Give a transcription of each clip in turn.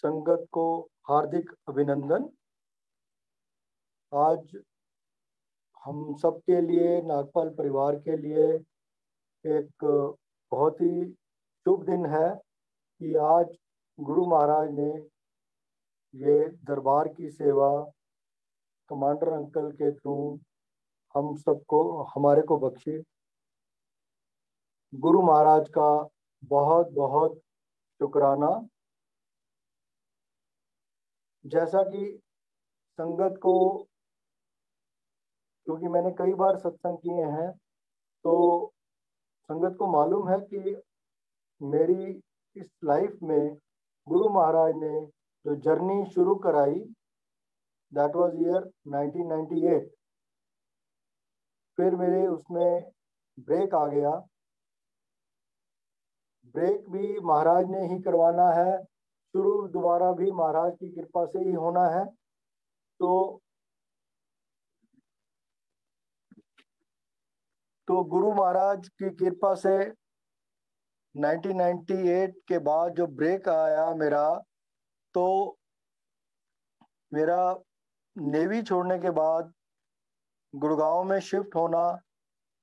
संगत को हार्दिक अभिनंदन। आज हम सब के लिए, नागपाल परिवार के लिए एक बहुत ही शुभ दिन है कि आज गुरु महाराज ने ये दरबार की सेवा कमांडर अंकल के थ्रू हम सबको, हमारे को बख्शी। गुरु महाराज का बहुत बहुत शुक्राना। जैसा कि संगत को, क्योंकि मैंने कई बार सत्संग किए हैं तो संगत को मालूम है कि मेरी इस लाइफ में गुरु महाराज ने जो जर्नी शुरू कराई दैट वाज ईयर 1998 फिर मेरे उसमें ब्रेक आ गया। ब्रेक भी महाराज ने ही करवाना है। शुरू दोबारा भी महाराज की कृपा से ही होना है। तो तो गुरु महाराज की कृपा से 1998 के बाद जो ब्रेक आया मेरा तो मेरा नेवी छोड़ने के बाद गुड़गांव में शिफ्ट होना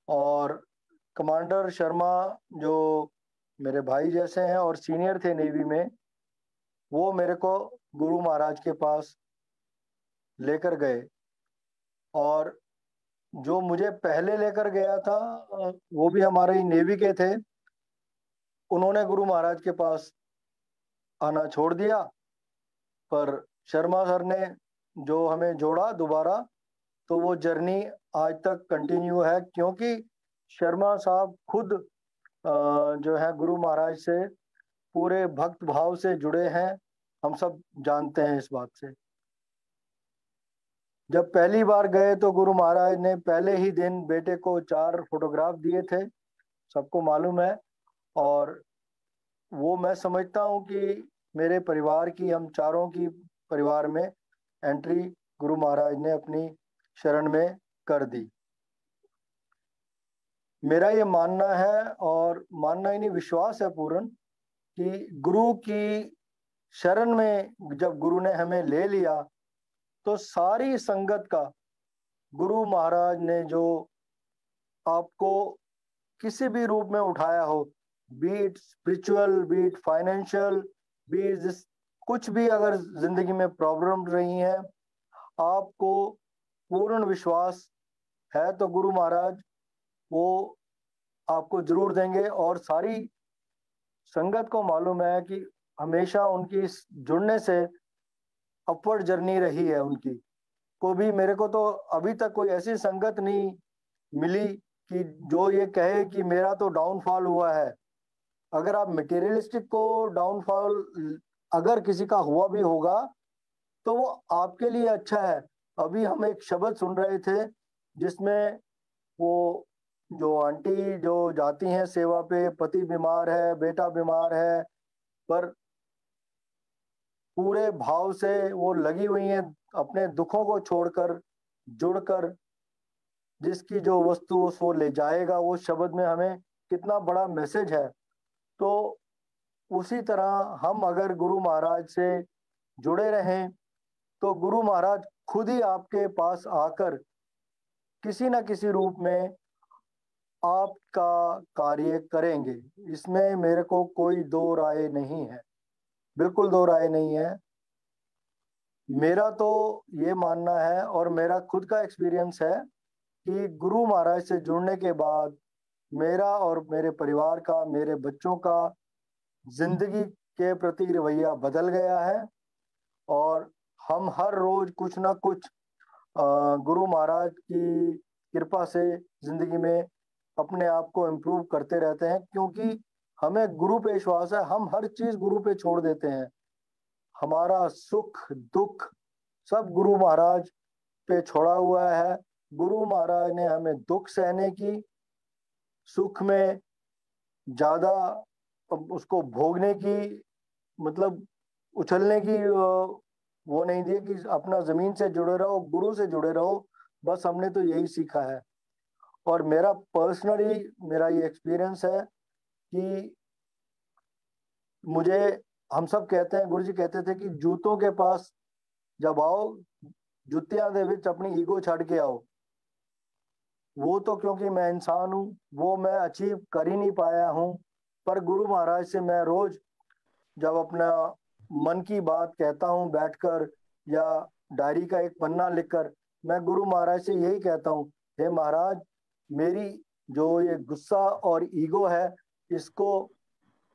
और कमांडर शर्मा जो मेरे भाई जैसे हैं और सीनियर थे नेवी में वो मेरे को गुरु महाराज के पास लेकर गए। और जो मुझे पहले लेकर गया था, वो भी हमारे ही नेवी के थे। उन्होंने गुरु महाराज के पास आना छोड़ दिया। पर शर्मा सर ने जो हमें जोड़ा दोबारा तो वो जर्नी आज तक कंटिन्यू है, क्योंकि शर्मा साहब खुद जो है गुरु महाराज से पूरे भक्त भाव से जुड़े हैं, हम सब जानते हैं इस बात से। जब पहली बार गए तो गुरु महाराज ने पहले ही दिन बेटे को चार फोटोग्राफ दिए थे, सबको मालूम है, और वो मैं समझता हूँ कि मेरे परिवार की, हम चारों की परिवार में एंट्री गुरु महाराज ने अपनी शरण में कर दी। मेरा ये मानना है और मानना ही नहीं, विश्वास है पूर्ण कि गुरु की शरण में जब गुरु ने हमें ले लिया तो सारी संगत का गुरु महाराज ने जो आपको किसी भी रूप में उठाया हो be it spiritual be it financial be it कुछ भी अगर ज़िंदगी में प्रॉब्लम रही है, आपको पूर्ण विश्वास है तो गुरु महाराज वो आपको ज़रूर देंगे और सारी संगत को मालूम है कि हमेशा उनकी जुड़ने से अपवर्ड जर्नी रही है उनकी। को भी मेरे को तो अभी तक कोई ऐसी संगत नहीं मिली कि जो ये कहे कि मेरा तो डाउनफॉल हुआ है। अगर आप मटेरियलिस्टिक को डाउनफॉल अगर किसी का हुआ भी होगा तो वो आपके लिए अच्छा है। अभी हम एक शब्द सुन रहे थे जिसमें वो जो आंटी जो जाती हैं सेवा पे, पति बीमार है, बेटा बीमार है, पर पूरे भाव से वो लगी हुई हैं अपने दुखों को छोड़कर, जुड़कर, जिसकी जो वस्तु वो ले जाएगा, वो शब्द में हमें कितना बड़ा मैसेज है। तो उसी तरह हम अगर गुरु महाराज से जुड़े रहें तो गुरु महाराज खुद ही आपके पास आकर किसी न किसी रूप में आपका कार्य करेंगे। इसमें मेरे को कोई दो राय नहीं है। बिल्कुल दो राय नहीं है। मेरा तो ये मानना है और मेरा खुद का एक्सपीरियंस है कि गुरु महाराज से जुड़ने के बाद मेरा और मेरे परिवार का, मेरे बच्चों का ज़िंदगी के प्रति रवैया बदल गया है और हम हर रोज कुछ ना कुछ गुरु महाराज की कृपा से ज़िंदगी में अपने आप को इम्प्रूव करते रहते हैं, क्योंकि हमें गुरु पे विश्वास है, हम हर चीज़ गुरु पे छोड़ देते हैं। हमारा सुख, दुख सब गुरु महाराज पे छोड़ा हुआ है। गुरु महाराज ने हमें दुख सहने की, सुख में ज़्यादा उसको भोगने की मतलब उछलने की वो नहीं दिए कि अपना ज़मीन से जुड़े रहो, गुरु से जुड़े रहो, बस हमने तो यही सीखा है। और मेरा पर्सनली मेरा ये एक्सपीरियंस है कि मुझे हम सब कहते हैं गुरु जी कहते थे कि जूतों के पास जब आओ जुतियाँ दे विच अपनी ईगो छड़ के आओ। वो तो क्योंकि मैं इंसान हूँ वो मैं अचीव कर ही नहीं पाया हूँ। पर गुरु महाराज से मैं रोज जब अपना मन की बात कहता हूँ बैठकर या डायरी का एक पन्ना लिखकर मैं गुरु महाराज से यही कहता हूँ हे महाराज मेरी जो ये गुस्सा और ईगो है, इसको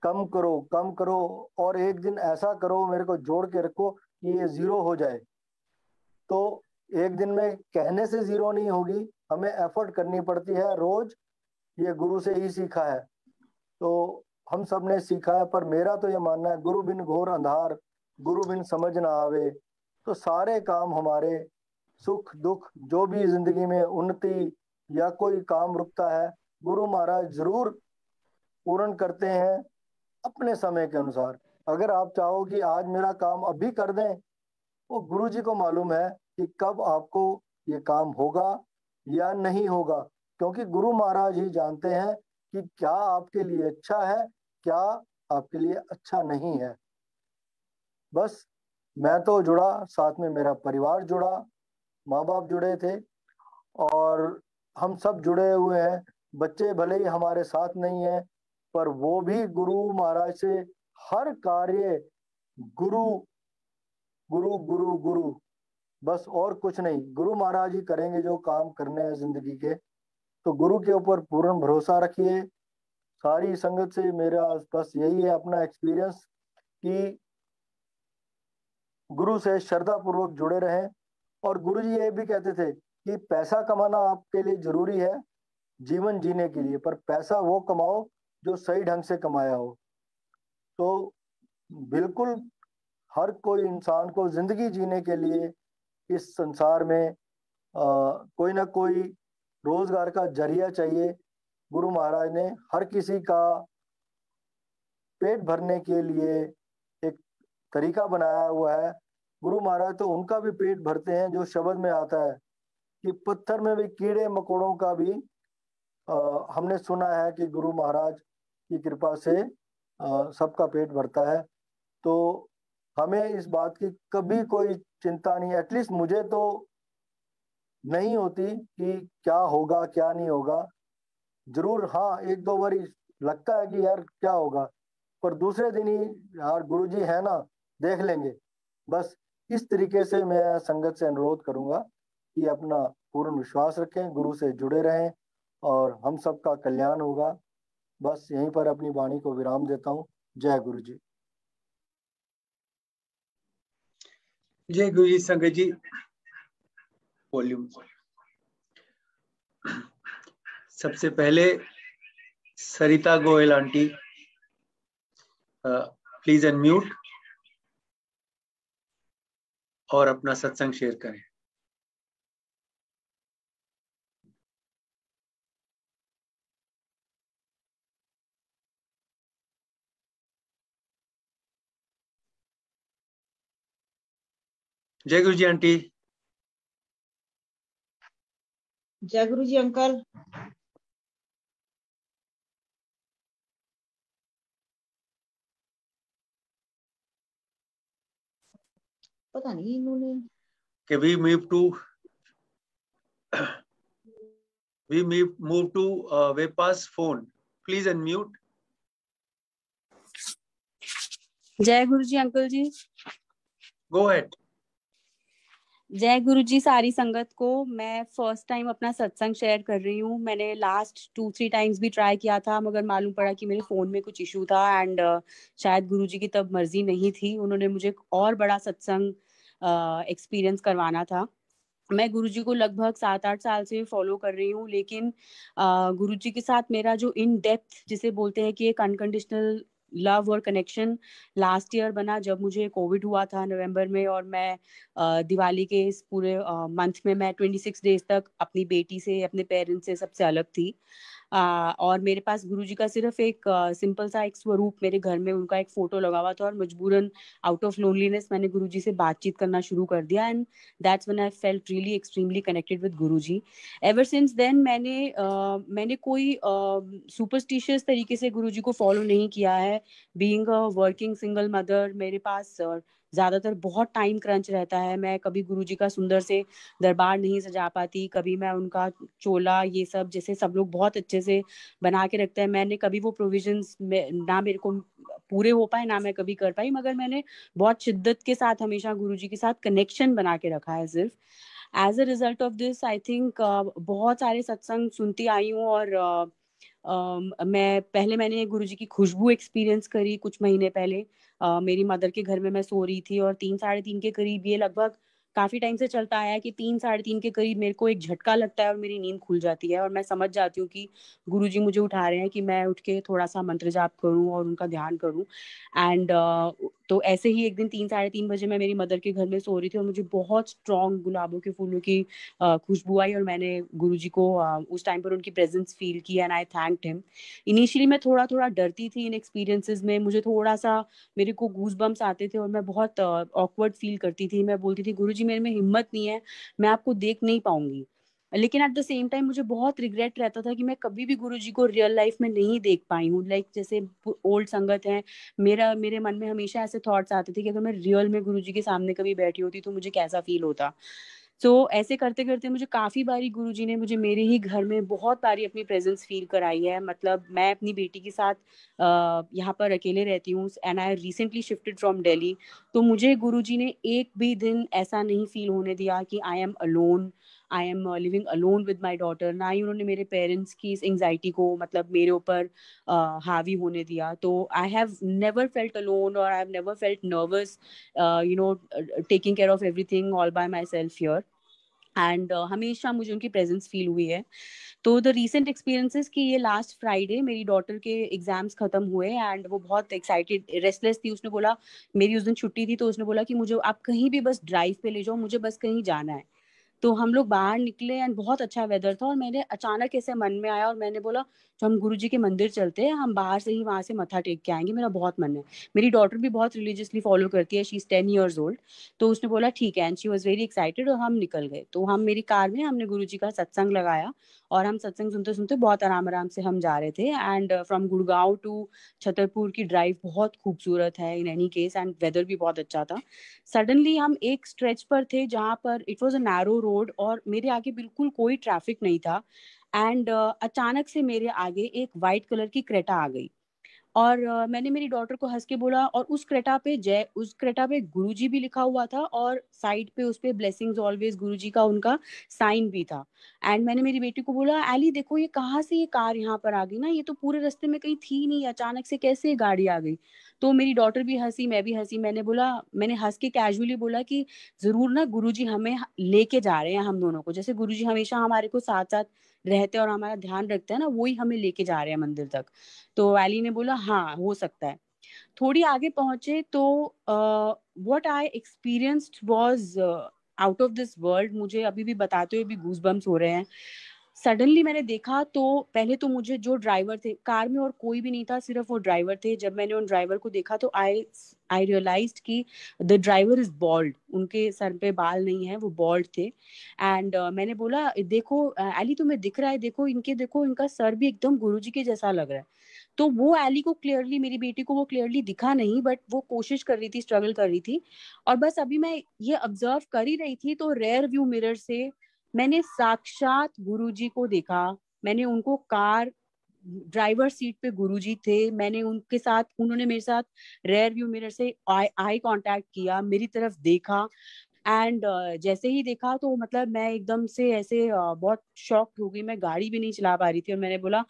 कम करो कम करो और एक दिन ऐसा करो, मेरे को जोड़ के रखो कि ये ज़ीरो हो जाए। तो एक दिन में कहने से ज़ीरो नहीं होगी, हमें एफर्ट करनी पड़ती है। रोज ये गुरु से ही सीखा है। तो हम सबने सीखा है, पर मेरा तो ये मानना है, गुरु बिन घोर अंधार, गुरु बिन समझ ना आवे। तो सारे काम हमारे सुख, दुख, जो भी ज़िंदगी में उन्नति या कोई काम रुकता है, गुरु महाराज ज़रूर पूर्ण करते हैं अपने समय के अनुसार। अगर आप चाहो कि आज मेरा काम अभी कर दें वो गुरु जी को मालूम है कि कब आपको ये काम होगा या नहीं होगा, क्योंकि गुरु महाराज ही जानते हैं कि क्या आपके लिए अच्छा है, क्या आपके लिए अच्छा नहीं है। बस मैं तो जुड़ा, साथ में मेरा परिवार जुड़ा, माँ बाप जुड़े थे और हम सब जुड़े हुए हैं। बच्चे भले ही हमारे साथ नहीं है, पर वो भी गुरु महाराज से हर कार्य गुरु गुरु गुरु गुरु। बस और कुछ नहीं, गुरु महाराज ही करेंगे जो काम करने हैं ज़िंदगी के। तो गुरु के ऊपर पूर्ण भरोसा रखिए। सारी संगत से मेरा बस यही है अपना एक्सपीरियंस कि गुरु से श्रद्धा पूर्वक जुड़े रहें। और गुरु जी ये भी कहते थे कि पैसा कमाना आपके लिए ज़रूरी है जीवन जीने के लिए पर पैसा वो कमाओ जो सही ढंग से कमाया हो। तो बिल्कुल हर कोई इंसान को ज़िंदगी जीने के लिए इस संसार में आ, कोई ना कोई रोज़गार का ज़रिया चाहिए। गुरु महाराज ने हर किसी का पेट भरने के लिए एक तरीका बनाया हुआ है। गुरु महाराज तो उनका भी पेट भरते हैं जो शब्द में आता है। कि पत्थर में भी कीड़े मकोड़ों का भी आ, हमने सुना है कि गुरु महाराज की कृपा से सबका पेट भरता है। तो हमें इस बात की कभी कोई चिंता नहीं एटलीस्ट मुझे तो नहीं होती कि क्या होगा क्या नहीं होगा। ज़रूर हाँ एक दो बार लगता है कि यार क्या होगा पर दूसरे दिन ही यार गुरु जी है ना देख लेंगे। बस इस तरीके से मैं संगत से अनुरोध करूँगा। कि अपना पूर्ण विश्वास रखें, गुरु से जुड़े रहें और हम सबका कल्याण होगा। बस यहीं पर अपनी वाणी को विराम देता हूँ। जय गुरु जी। जय गुरु जी, संगत जी। वॉल्यूम। सबसे पहले Sarita Goyal aunty please unmute और अपना सत्संग शेयर करें। जय गुरु जी आंटी। जय गुरु जी अंकल। पता नहीं इन्होंने। कि we move to we move to वेपास phone please unmute जय गुरु जी अंकल जी। गो हेड जय गुरु जी सारी संगत को। मैं फ़र्स्ट टाइम अपना सत्संग शेयर कर रही हूँ। मैंने लास्ट टू थ्री टाइम्स भी ट्राई किया था मगर मालूम पड़ा कि मेरे फ़ोन में कुछ इशू था एंड uh, शायद गुरु जी की तब मर्ज़ी नहीं थी। उन्होंने मुझे और बड़ा सत्संग एक्सपीरियंस uh, करवाना था। मैं गुरु जी को लगभग सात आठ साल से फॉलो कर रही हूँ लेकिन गुरु जी के साथ मेरा जो इन डेप्थ जिसे बोलते हैं कि एक अनकंडीशनल लव और कनेक्शन लास्ट ईयर बना जब मुझे कोविड हुआ था नवंबर में और मैं दिवाली के इस पूरे मंथ में मैं ट्वेंटी सिक्स डेज़ तक अपनी बेटी से, अपने पेरेंट्स से सबसे अलग थी। और मेरे पास गुरु जी का सिर्फ़ एक सिंपल सा एक स्वरूप मेरे घर में उनका एक फ़ोटो लगा हुआ था और मजबूरन आउट ऑफ़ लोनलीनेस मैंने गुरु जी से बातचीत करना शुरू कर दिया and that's when I felt really extremely connected with Guru ji. Ever since then मैंने uh, मैंने कोई सुपरस्टिशियस uh, तरीके से गुरु जी को फॉलो नहीं किया है. Being a working single mother मेरे पास uh, ज़्यादातर बहुत टाइम क्रंच रहता है। मैं कभी गुरु जी का सुंदर से दरबार नहीं सजा पाती कभी मैं उनका चोला ये सब जैसे सब लोग बहुत अच्छे से बना के रखते हैं। मैंने कभी वो प्रोविजंस ना मेरे को पूरे हो पाए ना मैं कभी कर पाई मगर मैंने बहुत शिद्दत के साथ हमेशा गुरु जी के साथ कनेक्शन बना के रखा है सिर्फ़। As a result of this I think बहुत सारे सत्संग सुनती आई हूँ और uh, मैं पहले मैंने गुरु जी की खुशबू एक्सपीरियंस करी कुछ महीने पहले। uh, मेरी मदर के घर में मैं सो रही थी और तीन साढ़े तीन के करीब ये लगभग काफ़ी टाइम से चलता आया कि तीन साढ़े तीन के करीब मेरे को एक झटका लगता है और मेरी नींद खुल जाती है। और मैं समझ जाती हूँ कि गुरु जी मुझे उठा रहे हैं कि मैं उठ के थोड़ा सा मंत्र जाप करूँ और उनका ध्यान करूँ। एंड uh, तो ऐसे ही एक दिन तीन, साढ़े तीन बजे मैं मेरी मदर के घर में सो रही थी और मुझे बहुत स्ट्रॉन्ग गुलाबों के फूलों की खुशबू आई और मैंने गुरु जी को उस टाइम पर उनकी प्रेजेंस फील की and I thank him initially मैं थोड़ा थोड़ा डरती थी इन एक्सपीरियंसेस में, मुझे थोड़ा सा मेरे को गूज बम्स आते थे और मैं बहुत ऑकवर्ड फील करती थी। मैं बोलती थी गुरु जी मेरे में हिम्मत नहीं है, मैं आपको देख नहीं पाऊँगी। लेकिन एट द सेम टाइम मुझे बहुत रिग्रेट रहता था कि मैं कभी भी गुरु जी को रियल लाइफ में नहीं देख पाई हूँ। लाइक जैसे ओल्ड संगत है मेरा मेरे मन में हमेशा ऐसे थॉट्स आते थे कि अगर मैं रियल में गुरु जी के सामने कभी बैठी होती तो मुझे कैसा फील होता। सो so, ऐसे करते करते मुझे काफ़ी बारी गुरुजी ने मुझे मेरे ही घर में बहुत बारी अपनी प्रेजेंस फील कराई है। मतलब मैं अपनी बेटी के साथ अः यहाँ पर अकेले रहती हूँ and I recently shifted from Delhi तो मुझे गुरुजी ने एक भी दिन ऐसा नहीं फील होने दिया कि I am alone I am living alone with my daughter ना ही उन्होंने मेरे पेरेंट्स की इस एंगजाइटी को मतलब मेरे ऊपर uh, हावी होने दिया। तो I have never felt alone और I have never felt nervous you know taking care of everything all by myself here and हमेशा मुझे उनकी प्रेजेंस फील हुई है। तो द रीसेंट एक्सपीरियंसेस कि ये लास्ट फ्राइडे मेरी डॉटर के एग्ज़ाम्स खत्म हुए एंड वो बहुत एक्साइटेड रेस्टलेस थी। उसने बोला मेरी उस दिन छुट्टी थी तो उसने बोला कि मुझे आप कहीं भी बस ड्राइव पे ले जाओ मुझे बस कहीं जाना है। तो हम लोग बाहर निकले एंड बहुत अच्छा वेदर था और मैंने अचानक ऐसे मन में आया और मैंने बोला, जो हम गुरु जी के मंदिर चलते हैं, हम बाहर से ही वहाँ से मथा टेक के आएँगे, मेरा बहुत मन है। मेरी डॉटर भी बहुत रिलीजियसली फॉलो करती है she is ten years old तो उसने बोला, ठीक है and she was very excited और हम निकल गए। तो हम मेरी कार में हमने गुरु जी का सत्संग लगाया और हम सत्संग सुनते सुनते बहुत आराम आराम से हम जा रहे थे and from Gurgaon to Chhatarpur की ड्राइव बहुत खूबसूरत है in any case and weather भी बहुत अच्छा था। सडनली हम एक स्ट्रेच पर थे जहाँ पर it was a narrow road और मेरे आगे बिल्कुल कोई ट्रैफ़िक नहीं था। एंड uh, अचानक से मेरे आगे एक वाइट कलर की क्रेटा आ गई। और uh, मैंने मेरी डॉटर को हंस के बोला और उस क्रेटा पे जय उस क्रेटा पे गुरुजी भी लिखा हुआ था और साइड पे उस पे ब्लेसिंग्स ऑलवेज गुरुजी का उनका साइन भी था। एंड मैंने मेरी बेटी को बोला एली देखो ये कहाँ से ये कार यहाँ पर आ गई ना? ये तो पूरे रास्ते में कहीं थी नहीं अचानक से कैसे ये गाड़ी आ गई? तो मेरी डॉटर भी हँसी मैं भी हँसी मैंने बोला मैंने हंस के कैजुअली बोला कि ज़रूर ना गुरुजी हमें लेके जा रहे हैं हम दोनों को जैसे गुरुजी हमेशा हमारे को साथ साथ रहते हैं और हमारा ध्यान रखते हैं ना वही हमें लेके जा रहे हैं मंदिर तक। तो वैली ने बोला हाँ हो सकता है। थोड़ी आगे पहुँचे तो what I experienced was out of this world मुझे अभी भी बताते हुए भी गूज हो रहे हैं। सडनली मैंने देखा तो पहले तो मुझे जो ड्राइवर थे कार में और कोई भी नहीं था सिर्फ़ वो ड्राइवर थे। जब मैंने उन ड्राइवर को देखा तो आई आई रियलाइज़ कि द ड्राइवर इज़ बॉल्ड उनके सर पे बाल नहीं है वो बॉल्ड थे। एंड uh, मैंने बोला देखो एली तुम्हें दिख रहा है देखो इनके देखो इनका सर भी एकदम गुरुजी के जैसा लग रहा है। तो वो एली को क्लियरली मेरी बेटी को वो क्लियरली दिखा नहीं बट वो कोशिश कर रही थी स्ट्रगल कर रही थी। और बस अभी मैं ये ऑब्ज़र्व कर ही रही थी तो रेयर व्यू मिरर से मैंने साक्षात गुरुजी को देखा, मैंने उनको कार ड्राइवर सीट पे गुरुजी थे, मैंने उनके साथ, उन्होंने मेरे साथ रेयर व्यू मिरर से आई आई कांटेक्ट किया, मेरी तरफ़ देखा। एंड uh, जैसे ही देखा तो मतलब मैं एकदम से ऐसे uh, बहुत शॉक हो गई मैं गाड़ी भी नहीं चला पा रही थी और मैंने बोला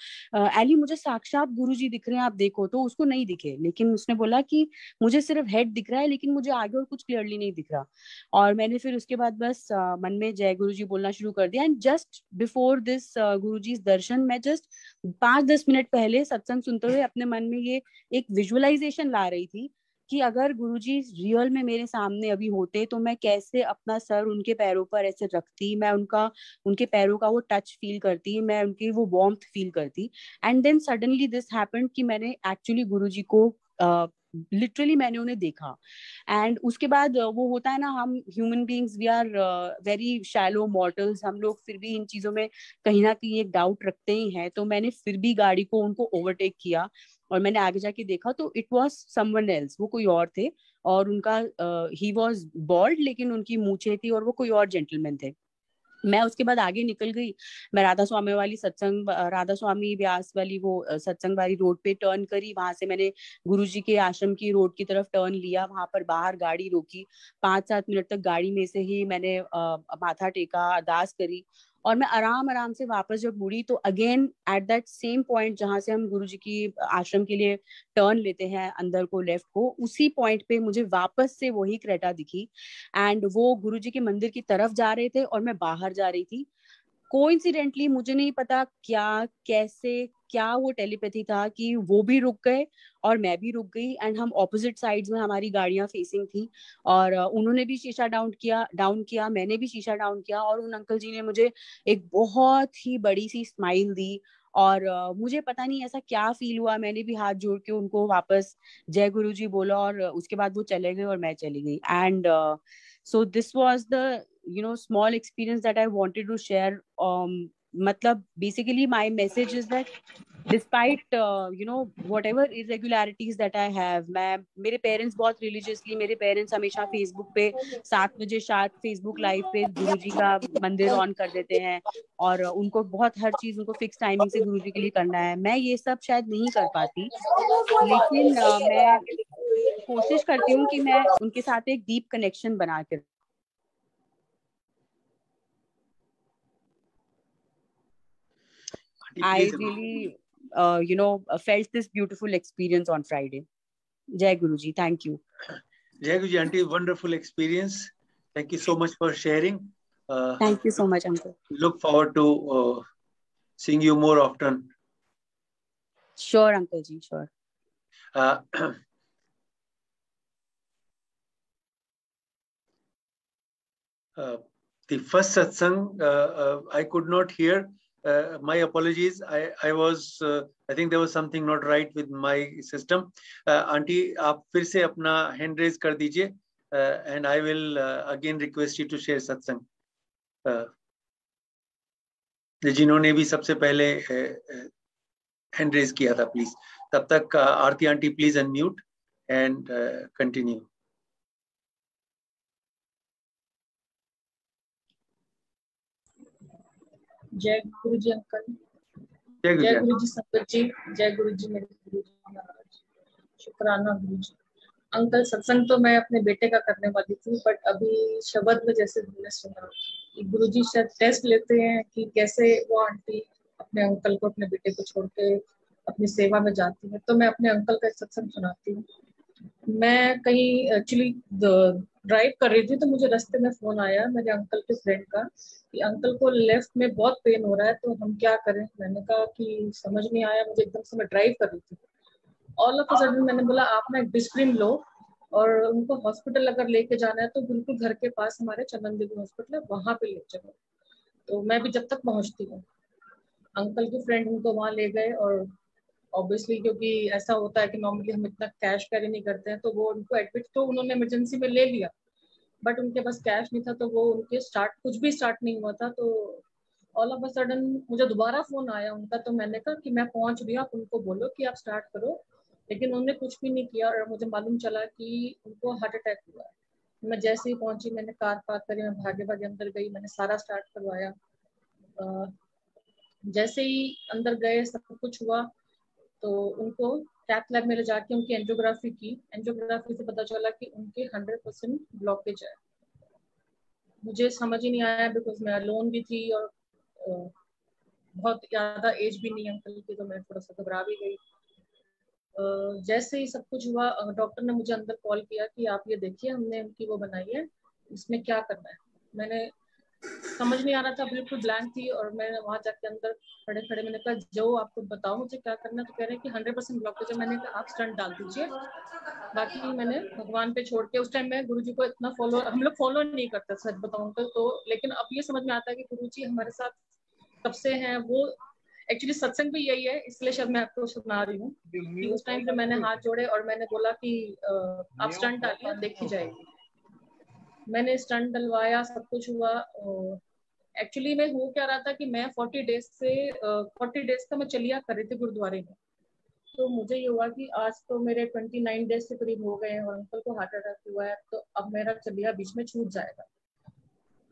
एली मुझे साक्षात गुरु जी दिख रहे हैं आप देखो। तो उसको नहीं दिखे लेकिन उसने बोला कि मुझे सिर्फ़ हेड दिख रहा है लेकिन मुझे आगे और कुछ क्लियरली नहीं दिख रहा। और मैंने फिर उसके बाद बस uh, मन में जय गुरु जी बोलना शुरू कर दिया। एंड जस्ट बिफोर दिस गुरु जी दर्शन मैं जस्ट पाँच दस मिनट पहले सत्संग सुनते हुए अपने मन में ये एक विजुअलाइजेशन ला रही थी कि अगर गुरुजी रियल में मेरे सामने अभी होते तो मैं कैसे अपना सर उनके पैरों पर ऐसे रखती? मैं उनका, उनके पैरों का वो टच फील करती, मैं उनकी वो वॉम्थ फील करती। And then suddenly this happened कि मैंने एक्चुअली गुरुजी को लिटरली मैंने उन्हें देखा। एंड उसके बाद वो होता है ना, हम human beings we are very shallow mortals हम लोग फिर भी इन चीज़ों में कहीं ना कहीं एक डाउट रखते ही हैं। तो मैंने फिर भी गाड़ी को, उनको ओवरटेक किया और मैंने आगे जाके देखा तो इट वॉज़ समवन एल्स वो कोई और थे और उनका ही वॉज़ बॉल्ड लेकिन उनकी मूछे थी और वो कोई और जेंटलमैन थे। मैं उसके बाद आगे निकल गई। मैं राधा स्वामी वाली सत्संग राधा स्वामी व्यास वाली वो सत्संग वाली रोड पे टर्न करी। वहाँ से मैंने गुरु जी के आश्रम की रोड की तरफ़ टर्न लिया। वहाँ पर बाहर गाड़ी रोकी। पाँच सात मिनट तक गाड़ी में से ही मैंने माथा टेका अरदास करी। और मैं आराम आराम से वापस जब मुड़ी तो again at that same point जहाँ से हम गुरु जी की आश्रम के लिए टर्न लेते हैं, अंदर को लेफ़्ट को, उसी पॉइंट पे मुझे वापस से वही क्रेटा दिखी। एंड वो गुरु जी के मंदिर की तरफ़ जा रहे थे और मैं बाहर जा रही थी। कोइंसिडेंटली मुझे नहीं पता क्या कैसे क्या वो टेलीपैथी था कि वो भी रुक गए और मैं भी रुक गई एंड हम ऑपोजिट साइड्स में हमारी गाड़ियाँ फेसिंग थी और उन्होंने भी शीशा डाउन किया डाउन किया मैंने भी शीशा डाउन किया और उन अंकल जी ने मुझे एक बहुत ही बड़ी सी स्माइल दी और uh, मुझे पता नहीं ऐसा क्या फील हुआ मैंने भी हाथ जोड़ के उनको वापस जय गुरु जी बोला और उसके बाद वो चले गए और मैं चली गई and so this was the you know small experience that i wanted to share um matlab basically my message is that despite uh, you know whatever that i have मैं मेरे पेरेंट्स बहुत रिलीजियसली मेरे parents हमेशा Facebook पे सात बजे शायद Facebook live पे गुरु जी का मंदिर ऑन कर देते हैं और उनको बहुत हर चीज़ उनको फिक्स टाइमिंग से गुरु जी के लिए करना है। मैं ये सब शायद नहीं कर पाती। लेकिन uh, मैं कोशिश करती हूँ कि मैं उनके साथ एक डीप कनेक्शन बना कर I really, uh, you know, uh, felt this beautiful experience on Friday. Jai Guruji, thank you. Jai Guruji, Auntie, wonderful experience. Thank you so much for sharing. Uh, thank you so much, Uncle. Look forward to uh, seeing you more often. Sure, Uncle Ji, sure. Uh, uh, the first satsang uh, uh, I could not hear uh, my apologies. I, I was, uh, I think there was something not right with my system. Uh, auntie, आप फिर से अपना hand raise कर दीजिए uh, and I will uh, again request you to share satsang. Uh, जिन्होंने भी सबसे पहले हैंड रेज किया था प्लीज़ तब तक Aarti aunty please unmute and continue जय गुरु जी अंकल। जय गुरु जी संगत जी जय गुरु जी मेरे गुरु जी महाराज। शुक्राना गुरु जी अंकल सत्संग तो मैं अपने बेटे का करने वाली थी बट अभी शब्द में जैसे मैंने सुना गुरु जी शायद टेस्ट लेते हैं कि कैसे वो आंटी अपने अंकल को अपने बेटे को छोड़ के अपनी सेवा में जाती है। तो मैं अपने अंकल का सत्संग सुनाती हूँ। मैं कहीं एक्चुअली ड्राइव कर रही थी तो मुझे रास्ते में फ़ोन आया, मेरे अंकल के फ्रेंड का, कि अंकल को लेफ़्ट में बहुत पेन हो रहा है तो हम क्या करें? मैंने कहा कि समझ नहीं आया, मुझे एकदम से मैं ड्राइव कर रही थी। ऑल ऑफ़ सडन मैंने बोला, आप ना एक डिस्प्रिन लो और उनको हॉस्पिटल अगर लेके जाना है तो बिल्कुल घर के पास हमारे चंदन देवी हॉस्पिटल है, वहाँ पे ले चलो। तो मैं भी जब तक पहुँचती हूँ। अंकल के फ्रेंड उनको वहाँ ले गए और ऑब्वियसली क्योंकि ऐसा होता है कि नॉर्मली हम इतना कैश कैरी नहीं करते हैं तो वो उनको एडमिट तो उन्होंने इमरजेंसी में ले लिया। बट उनके पास कैश नहीं था तो वो उनके स्टार्ट कुछ भी स्टार्ट नहीं हुआ था तो ऑल ऑफ़ अ सडन मुझे दोबारा फ़ोन आया उनका तो मैंने कहा कि मैं पहुँच रही हूँ, आप उनको बोलो कि आप स्टार्ट करो। लेकिन उन्होंने कुछ भी नहीं किया और मुझे मालूम चला कि उनको हार्ट अटैक हुआ। है मैं जैसे ही पहुँची, मैंने कार पार्क करी, मैं भागे भागे अंदर गई, मैंने सारा स्टार्ट करवाया। जैसे ही अंदर गए, सब कुछ हुआ। तो उनको कैथ लैब में ले जाके उनकी एंजियोग्राफी की। एंजियोग्राफी से पता चला कि उनके हंड्रेड परसेंट ब्लॉकेज है मुझे समझ ही नहीं आया बिकॉज़ मैं लोन भी थी और बहुत ज़्यादा एज भी नहीं अंकल की तो मैं थोड़ा सा घबरा भी गई। जैसे ही सब कुछ हुआ डॉक्टर ने मुझे अंदर कॉल किया कि आप ये देखिए, हमने उनकी वो बनाई है, इसमें क्या करना है? मैंने समझ नहीं आ रहा था बिल्कुल ब्लैंक थी और मैं वहाँ जाके अंदर खड़े खड़े मैंने कहा जो आपको बताओ मुझे क्या करना तो कह रहे हैं कि हंड्रेड परसेंट ब्लॉकेज है मैंने कहा आप स्टंट डाल दीजिए। बाकी मैंने भगवान पे छोड़ के उस टाइम मैं गुरु जी को इतना फॉलो हम लोग फॉलो नहीं करते सच बताऊँ तो, तो लेकिन अब ये समझ में आता है कि गुरु जी हमारे साथ कब से हैं वो एक्चुअली सत्संग भी यही है इसलिए शायद मैं आपको सुना रही हूँ उस टाइम पे मैंने हाथ जोड़े और मैंने बोला कि आप स्टंट डालिए देखी जाएगी। मैंने स्टंट डलवाया, सब कुछ हुआ एक्चुअली मैं हो क्या रहा था कि मैं फोर्टी डेज़ से फोर्टी डेज़ का मैं चलिया कर रही थी गुरुद्वारे में। तो मुझे ये हुआ कि आज तो मेरे ट्वेंटी नाइन डेज़ से करीब हो गए हैं और अंकल को हार्ट अटैक हुआ है तो अब मेरा चलिया बीच में छूट जाएगा।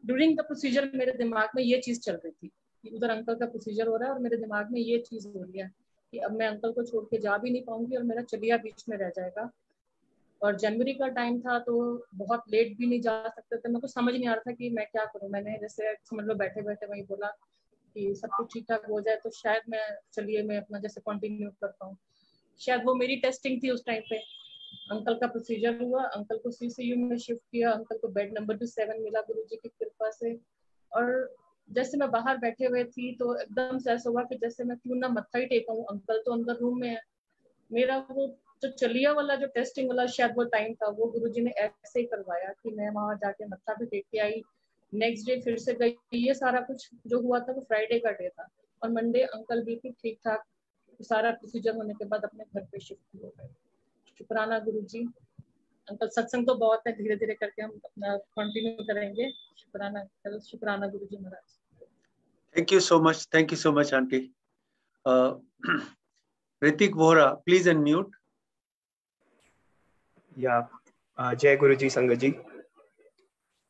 ड्यूरिंग द प्रोसीजर मेरे दिमाग में ये चीज़ चल रही थी कि उधर अंकल का प्रोसीजर हो रहा है और मेरे दिमाग में ये चीज़ हो रही है कि अब मैं अंकल को छोड़ के जा भी नहीं पाऊँगी और मेरा चलिया बीच में रह जाएगा। और जनवरी का टाइम था तो बहुत लेट भी नहीं जा सकते थे। मेरे को समझ नहीं आ रहा था कि मैं क्या करूँ। मैंने जैसे समझ लो बैठे बैठे वही बोला कि सब कुछ ठीक ठाक हो जाए तो शायद मैं, चलिए मैं अपना जैसे कंटिन्यू कर पाऊँ शायद वो मेरी टेस्टिंग थी उस टाइम पे। अंकल का प्रोसीजर हुआ। अंकल को सीसीयू में शिफ्ट किया। अंकल को बेड नंबर भी सेवन मिला गुरु जी की कृपा से। और जैसे मैं बाहर बैठे हुए थी तो एकदम से ऐसा हुआ कि जैसे मैं क्यों ना मत्था ही टेका हूँ अंकल तो अंदर रूम में है। मेरा वो जो चलिया वाला जो टेस्टिंग वाला शायद वो टाइम था, वो गुरुजी ने ऐसे ही करवाया कि मैं वहाँ जाके मत्था भी टेक के आई। नेक्स्ट डे फिर से गई। ये सारा कुछ जो हुआ था, वो फ्राइडे का डे था। और मंडे अंकल बिल्कुल ठीक ठाक। सारा प्रोसीजर होने के बाद अपने घर पे शिफ्ट हो गए। शुक्राना गुरु जी अंकल सत्संग तो बहुत है धीरे धीरे करके हम अपना कंटिन्यू करेंगे। शुक्राना अंकल शुक्राना गुरु जी महाराज thank you so much thank you so much aunty Ritik Vora please unmute Yeah, uh, Jai Guruji Sangaji.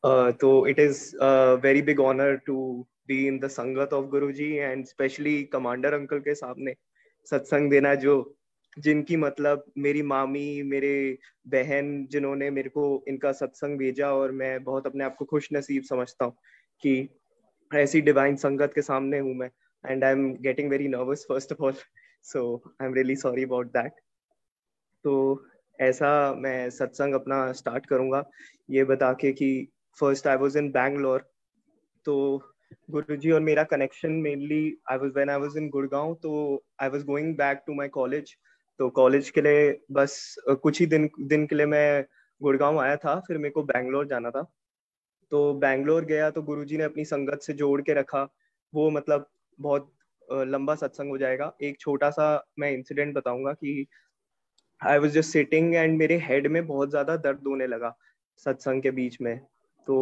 Uh, so it is a very big honor to be in the Sangat of Guruji and especially Commander Uncle के सामने सत्संग देना जो जिनकी मतलब मेरी मामी मेरे बहन जिन्होंने मेरे को इनका सत्संग भेजा और मैं बहुत अपने आप को खुश नसीब समझता हूँ कि ऐसी डिवाइन संगत के सामने हूँ मैं and I am getting very nervous first of all so I am really sorry about that तो ऐसा मैं सत्संग अपना स्टार्ट करूँगा। ये बता के कि first I was in Bangalore तो गुरुजी और मेरा connection mainly I was when I was in Gurgaon तो I was going back to my college तो कॉलेज के लिए बस कुछ ही दिन दिन के लिए मैं गुड़गांव आया था, फिर मेरे को बैंगलोर जाना था। तो बैंगलोर गया तो गुरुजी ने अपनी संगत से जोड़ के रखा। वो मतलब बहुत लंबा सत्संग हो जाएगा। एक छोटा सा मैं इंसिडेंट बताऊँगा कि I was just sitting and मेरे हेड में बहुत ज़्यादा दर्द होने लगा सत्संग के बीच में। तो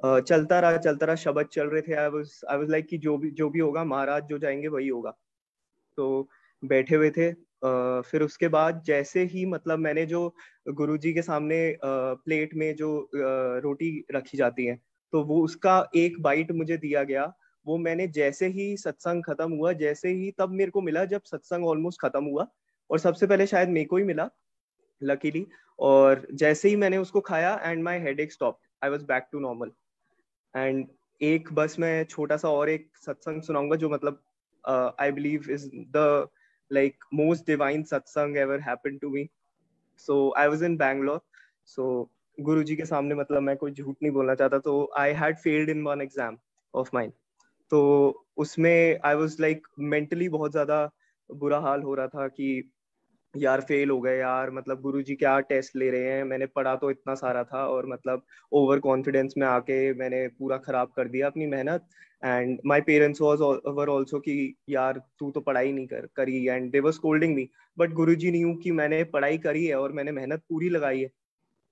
चलता रहा चलता रहा, शब्द चल रहे थे। I was I was like कि जो भी जो भी होगा, महाराज जो जाएँगे वही होगा। तो बैठे हुए थे। फिर उसके बाद जैसे ही मतलब मैंने जो गुरुजी के सामने प्लेट में जो रोटी रखी जाती है तो वो उसका एक बाइट मुझे दिया गया। वो मैंने जैसे ही सत्संग खत्म हुआ, जैसे ही तब मेरे को मिला जब सत्संग ऑलमोस्ट खत्म हुआ। और सबसे पहले शायद मेरे को ही मिला लकीली और जैसे ही मैंने उसको खाया एंड माई हेड एक stop I was back to normal and एक बस मैं छोटा सा और एक सत्संग सुनाऊँगा जो मतलब I believe is the like most divine satsang ever happen to me so I was in Bangalore so Guru ji के सामने मतलब मैं कोई झूठ नहीं बोलना चाहता तो I had failed in one exam of mind तो उसमें आई वॉज़ लाइक मेंटली बहुत ज़्यादा बुरा हाल हो रहा था कि यार फेल हो गए यार मतलब गुरुजी क्या टेस्ट ले रहे हैं? मैंने पढ़ा तो इतना सारा था और मतलब ओवर कॉन्फिडेंस में आके मैंने पूरा खराब कर दिया अपनी मेहनत। And my parents was over also कि यार तू तो पढ़ाई नहीं कर, करी। And they was scolding me but Guruji knew कि मैंने पढ़ाई करी है और मैंने मेहनत पूरी लगाई है।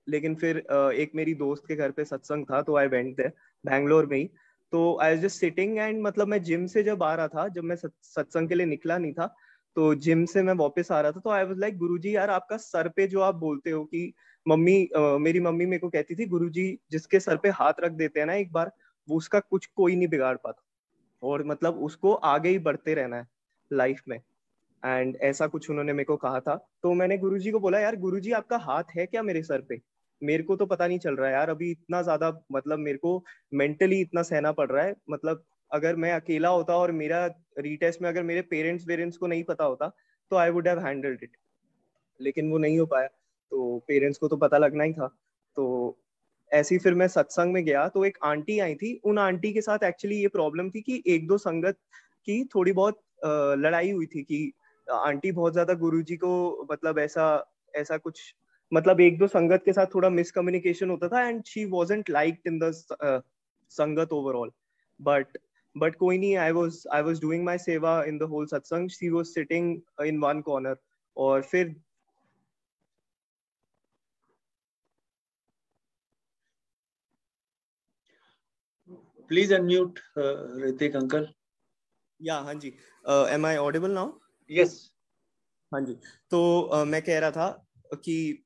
लेकिन फिर एक मेरी दोस्त के घर पे सत्संग था तो आई वेंट बैंगलोर में ही। तो आई जस्ट सिटिंग एंड मतलब मैं जिम से जब आ रहा था, जब मैं सत्संग के लिए निकला नहीं था तो जिम से मैं वापस आ रहा था तो आई वाज लाइक गुरुजी यार आपका सर पे जो आप बोलते हो कि मम्मी uh, मेरी मम्मी मेरे को कहती थी गुरुजी जिसके सर पे हाथ रख देते हैं ना एक बार वो उसका कुछ कोई नहीं बिगाड़ पाता। और मतलब उसको आगे ही बढ़ते रहना है लाइफ में। एंड ऐसा कुछ उन्होंने मेरे को कहा था। तो मैंने गुरुजी को बोला यार गुरुजी आपका हाथ है क्या मेरे सर पे? मेरे को तो पता नहीं चल रहा है यार अभी इतना ज़्यादा मतलब मेरे को मेंटली इतना सहना पड़ रहा है। मतलब अगर मैं अकेला होता और मेरा रीटेस्ट में अगर मेरे पेरेंट्स वेरेंट्स को नहीं पता होता तो I would have handled it लेकिन वो नहीं हो पाया तो पेरेंट्स को तो पता लगना ही था। तो ऐसी फिर मैं सत्संग में गया तो एक आंटी आई थी। उन आंटी के साथ एक्चुअली ये प्रॉब्लम थी कि एक दो संगत की थोड़ी बहुत लड़ाई हुई थी कि आंटी बहुत ज़्यादा गुरुजी को मतलब ऐसा ऐसा कुछ मतलब एक दो संगत के साथ थोड़ा मिसकम्युनिकेशन होता था and she wasn't like in the sangat overall but but कोई नहीं I was I was doing my seva in the whole satsang she was sitting in one corner और फिर Please unmute uh, Ritik uncle. या हाँ जी. Am I audible now Yes. हाँ जी. तो uh, मैं कह रहा था कि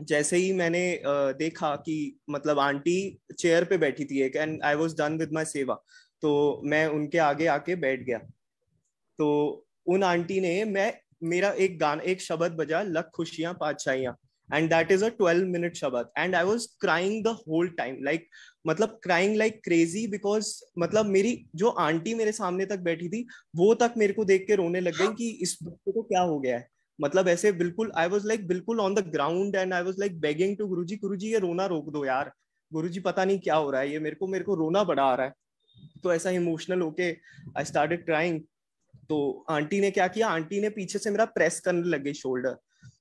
जैसे ही मैंने uh, देखा कि मतलब आंटी चेयर पे बैठी थी एक and I was done with my seva तो मैं उनके आगे आके बैठ गया। तो उन आंटी ने मैं, मेरा एक गान, एक शब्द बजा, लख खुशियाँ पातशाहियाँ। And that is a 12 minute shabad. And I was crying the whole time like मतलब क्राइंग लाइक क्रेजी बिकॉज़ मतलब मेरी जो आंटी मेरे सामने तक बैठी थी, वो तक मेरे को देख के रोने लग गई कि इस बच्चे को क्या हो गया है। मतलब ऐसे बिल्कुल आई वॉज़ लाइक बिल्कुल on the ground and I was like begging to Guru ji गुरु जी ये रोना रोक दो यार। गुरु जी पता नहीं क्या हो रहा है, ये मेरे को मेरे को रोना बड़ा आ रहा है। तो ऐसा इमोशनल होके आई स्टार्टेड क्राइंग तो आंटी ने क्या किया? आंटी ने पीछे से मेरा प्रेस करने लग गई शोल्डर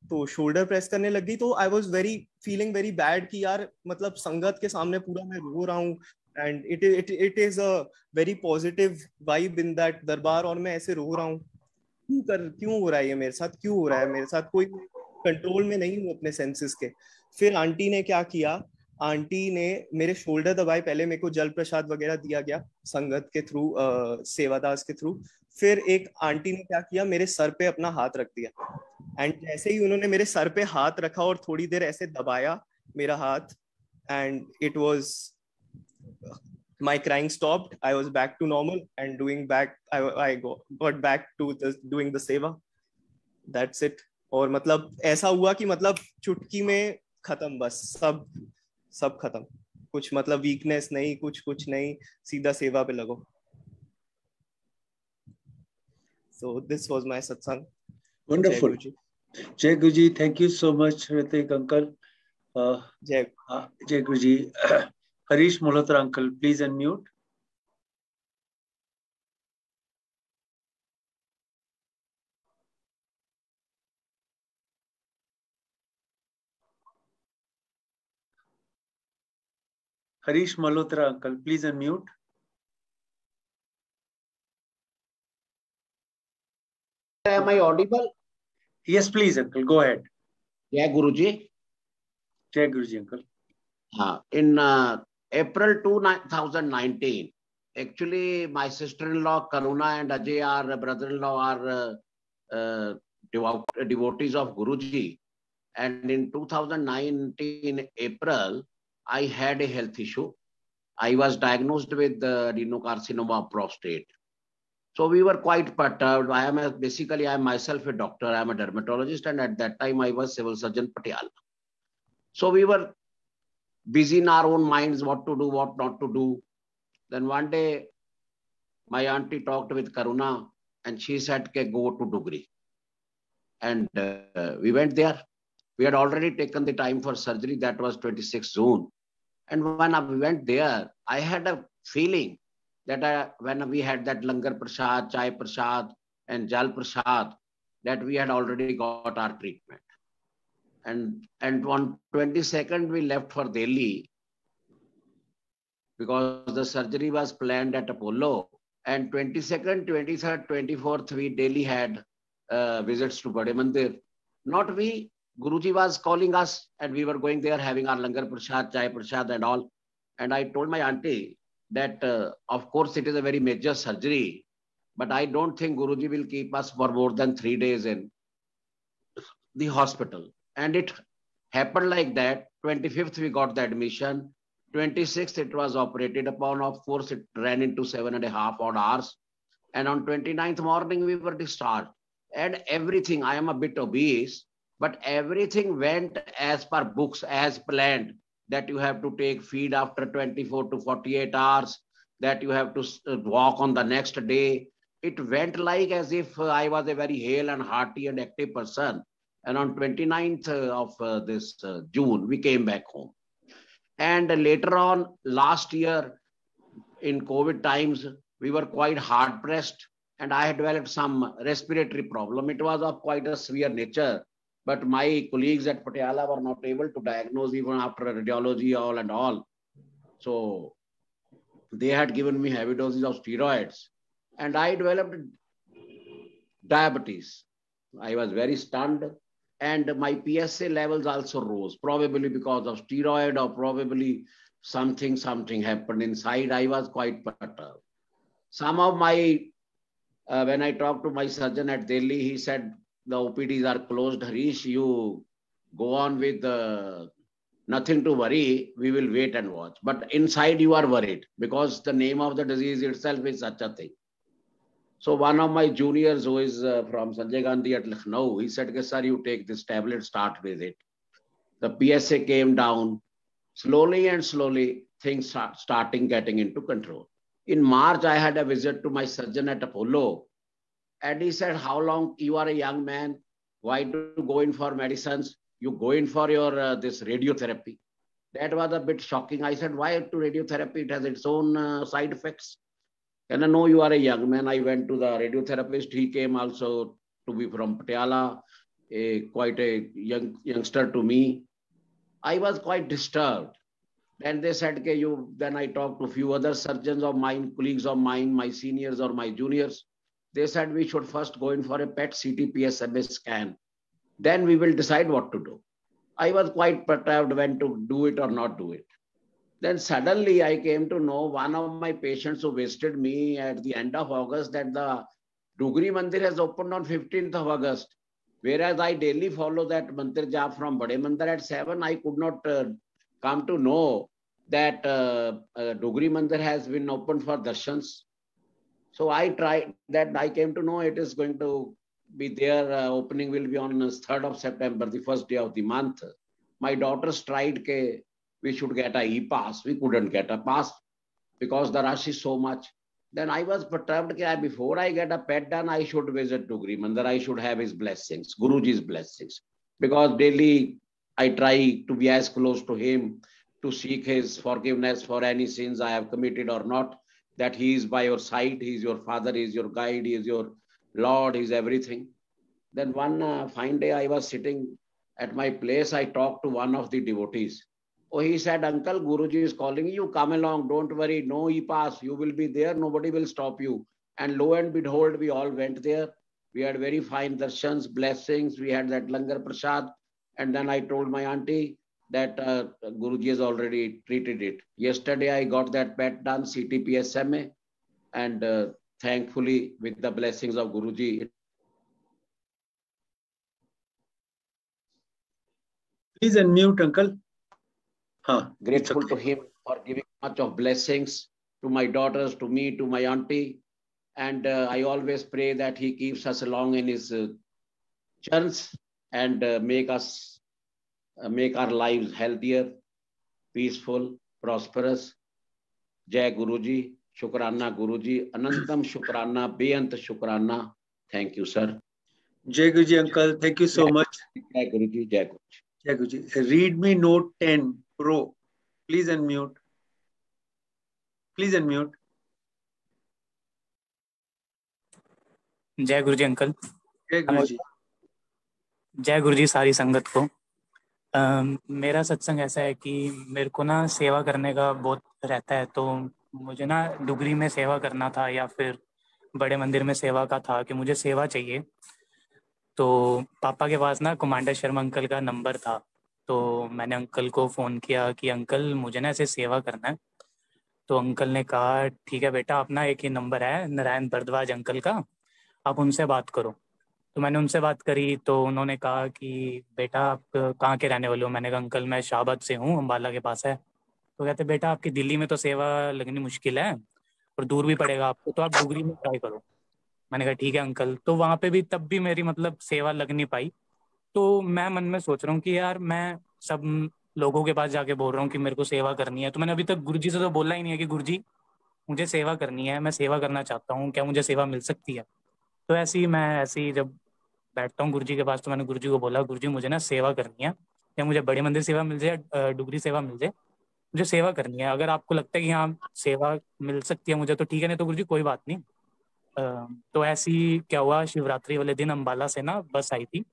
तो शोल्डर प्रेस करने लग गई तो I was very feeling very bad कि यार मतलब संगत के सामने पूरा मैं रो रहा हूँ and it it it is a very positive vibe in that darbar और मैं ऐसे रो रहा हूँ। क्यों कर, क्यों हो रहा है ये मेरे साथ? क्यों हो रहा है मेरे साथ? कोई कंट्रोल में नहीं हूँ अपने सेंसेस के। फिर आंटी ने क्या किया? आंटी ने मेरे शोल्डर दबाए पहले मेरे को जल प्रसाद वगैरह दिया गया संगत के थ्रू सेवादास के थ्रू। फिर एक आंटी ने क्या किया मेरे सर पे अपना हाथ रख दिया। एंड जैसे ही उन्होंने मेरे सर पे हाथ रखा और थोड़ी देर ऐसे दबाया मेरा हाथ and it was my crying stopped i was normal and doing back i, I got, got back to the, doing the seva. That's it. और मतलब ऐसा हुआ कि मतलब चुटकी में खत्म बस सब सब खत्म। कुछ मतलब वीकनेस नहीं कुछ कुछ नहीं सीधा सेवा पे लगो। So this was my satsang wonderful जय Guru ji thank you so much Ritik uncle जय। जय Guru ji Harish Malhotra uncle please unmute Harish Malhotra uncle, please unmute. Am I audible? Yes, please, uncle. Go ahead. Yeah, Guruji. Jai Guruji, uncle. Uh, in uh, April 2019, actually, my sister-in-law Karuna and Ajay, our brother-in-law, are uh, uh, devotees of Guruji. And in 2019 April, I had a health issue. I was diagnosed with uh, adenocarcinoma of prostate. So we were quite perturbed. I am a, basically I am myself a doctor. I am a dermatologist, and at that time I was civil surgeon Patiala. So we were busy in our own minds what to do, what not to do. Then one day, my auntie talked with Karuna, and she said, "Okay, go to Dugri." And uh, we went there. We had already taken the time for surgery. That was 26 June. And when we went there, I had a feeling that I, when we had that langar prasad, chai prasad, and jal prasad, that we had already got our treatment. And and on 22nd we left for Delhi because the surgery was planned at Apollo. And 22nd, 23rd, 24th, we daily had uh, visits to Bade Mandir. Not we, Guruji was calling us, and we were going there having our langar prasad, chai prasad, and all. And I told my auntie that, uh, of course, it is a very major surgery, but I don't think Guruji will keep us for more than three days in the hospital. And it happened like that. 25th, we got the admission. 26th, it was operated upon. Of course, it ran into seven and a half odd hours. And on 29th morning, we were discharged. And everything, I am a bit obese, but everything went as per books, as planned that you have to take feed after 24 to 48 hours, that you have to walk on the next day. It went like as if I was a very hale and hearty and active person. And on 29th of uh, this uh, June, we came back home. And later on, last year in COVID times, we were quite hard pressed and I had developed some respiratory problem. It was of quite a severe nature, but my colleagues at Patiala were not able to diagnose even after radiology, all and all. So they had given me heavy doses of steroids and I developed diabetes. I was very stunned and my PSA levels also rose, probably because of steroid or probably something, something happened inside. I was quite perturbed. Some of my, uh, when I talked to my surgeon at Delhi, he said, the OPDs are closed. Harish, you go on with the nothing to worry. We will wait and watch. But inside you are worried because the name of the disease itself is such a thing. So one of my juniors who is uh, from Sanjay Gandhi at Lucknow, he said, sir, you take this tablet, start with it. The PSA came down. Slowly and slowly, things start starting getting into control. In March, I had a visit to my surgeon at Apollo. And he said, how long you are a young man? Why do you go in for medicines? You go in for your uh, this radiotherapy. That was a bit shocking. I said, why to radiotherapy? It has its own uh, side effects. And I know you are a young man. I went to the radiotherapist. He came also to be from Patiala, a, quite a young youngster to me. I was quite disturbed. Then they said, okay, you, then I talked to a few other surgeons of mine, colleagues of mine, my seniors or my juniors. They said we should first go in for a PET CT PSMA scan. Then we will decide what to do. I was quite perturbed when to do it or not do it. Then suddenly I came to know one of my patients who visited me at the end of August that the Dugri Mandir has opened on 15th of August. Whereas I daily follow that Mandir Jap from Bade Mandir at 7, I could not uh, come to know that uh, uh, Dugri Mandir has been opened for darshans. So I tried that. I came to know it is going to be there. Uh, opening will be on 3rd of September, the first day of the month. My daughters tried ke we should get a e-pass. We couldn't get a pass because the rush is so much. Then I was perturbed that before I get a pet done, I should visit to Mandir. I should have his blessings, Guruji's blessings. Because daily I try to be as close to him, to seek his forgiveness for any sins I have committed or not. That he is by your side, he is your father, he is your guide, he is your Lord, he is everything. Then one uh, fine day I was sitting at my place, I talked to one of the devotees. Oh, he said, Uncle, Guruji is calling you. Come along. Don't worry. No e-pass. You will be there. Nobody will stop you. And lo and behold, we all went there. We had very fine darshans, blessings. We had that langar prasad. And then I told my auntie that uh, Guruji has already treated it. Yesterday, I got that PET done, CTPSMA. And uh, thankfully, with the blessings of Guruji, Please unmute, Uncle. Huh, Grateful okay. to him for giving much of blessings to my daughters, to me, to my auntie. And uh, I always pray that he keeps us along in his uh, churns and uh, make us make our lives healthier, peaceful, prosperous. Jai Guruji, Shukrana Guruji, Anantam Shukrana, Beyant Shukrana. Thank you, sir. Jai Guruji, uncle. Thank you so Jai, much. Jai Guruji, Jai Guruji. Jai Guruji. Read me note 10 Pro. Please unmute. Please unmute. जय गुरु जी uncle जय गुरु जी जय गुरु जी सारी संगत को मेरा सत्संग ऐसा है कि मेरे को ना सेवा करने का बहुत रहता है तो मुझे ना डुगरी में सेवा करना था या फिर बड़े मंदिर में सेवा का था कि मुझे सेवा चाहिए। तो पापा के पास ना कमांडर शर्मा अंकल का नंबर था तो मैंने अंकल को फ़ोन किया कि अंकल मुझे ना ऐसे सेवा करना है। तो अंकल ने कहा, ठीक है बेटा, अपना एक ही नंबर है, नारायण भरद्वाज अंकल का, आप उनसे बात करो। तो मैंने उनसे बात करी तो उन्होंने कहा कि, बेटा, आप कहाँ के रहने वाले हो? मैंने कहा, अंकल, मैं शाहबाद से हूँ अम्बाला के पास है। तो कहते, बेटा, आपकी दिल्ली में तो सेवा लगनी मुश्किल है और दूर भी पड़ेगा आपको तो आप डुगरी में ट्राई करो। मैंने कहा, ठीक है, अंकल। तो वहाँ पे भी तब भी मेरी मतलब सेवा लग नहीं पाई। तो मैं मन में सोच रहा हूँ कि यार, मैं सब लोगों के पास जाके बोल रहा हूँ कि मेरे को सेवा करनी है। तो मैंने अभी तक गुरु से तो बोला ही नहीं है कि गुरु मुझे सेवा करनी है, मैं सेवा करना चाहता हूँ, क्या मुझे सेवा मिल सकती है? तो ऐसे ही मैं, ऐसे ही जब बैठता हूँ गुरु जी के पास तो मैंने गुरु जी को बोला गुरु जी मुझे ना सेवा करनी है। या मुझे बड़े मंदिर सेवा मिल जाए डुगरी सेवा मिल जाए, मुझे सेवा करनी है। अगर आपको लगता है कि हाँ सेवा मिल सकती है मुझे तो ठीक है, नहीं तो गुरु जी कोई बात नहीं। तो ऐसी क्या हुआ, शिवरात्रि वाले दिन अम्बाला से ना बस आई थी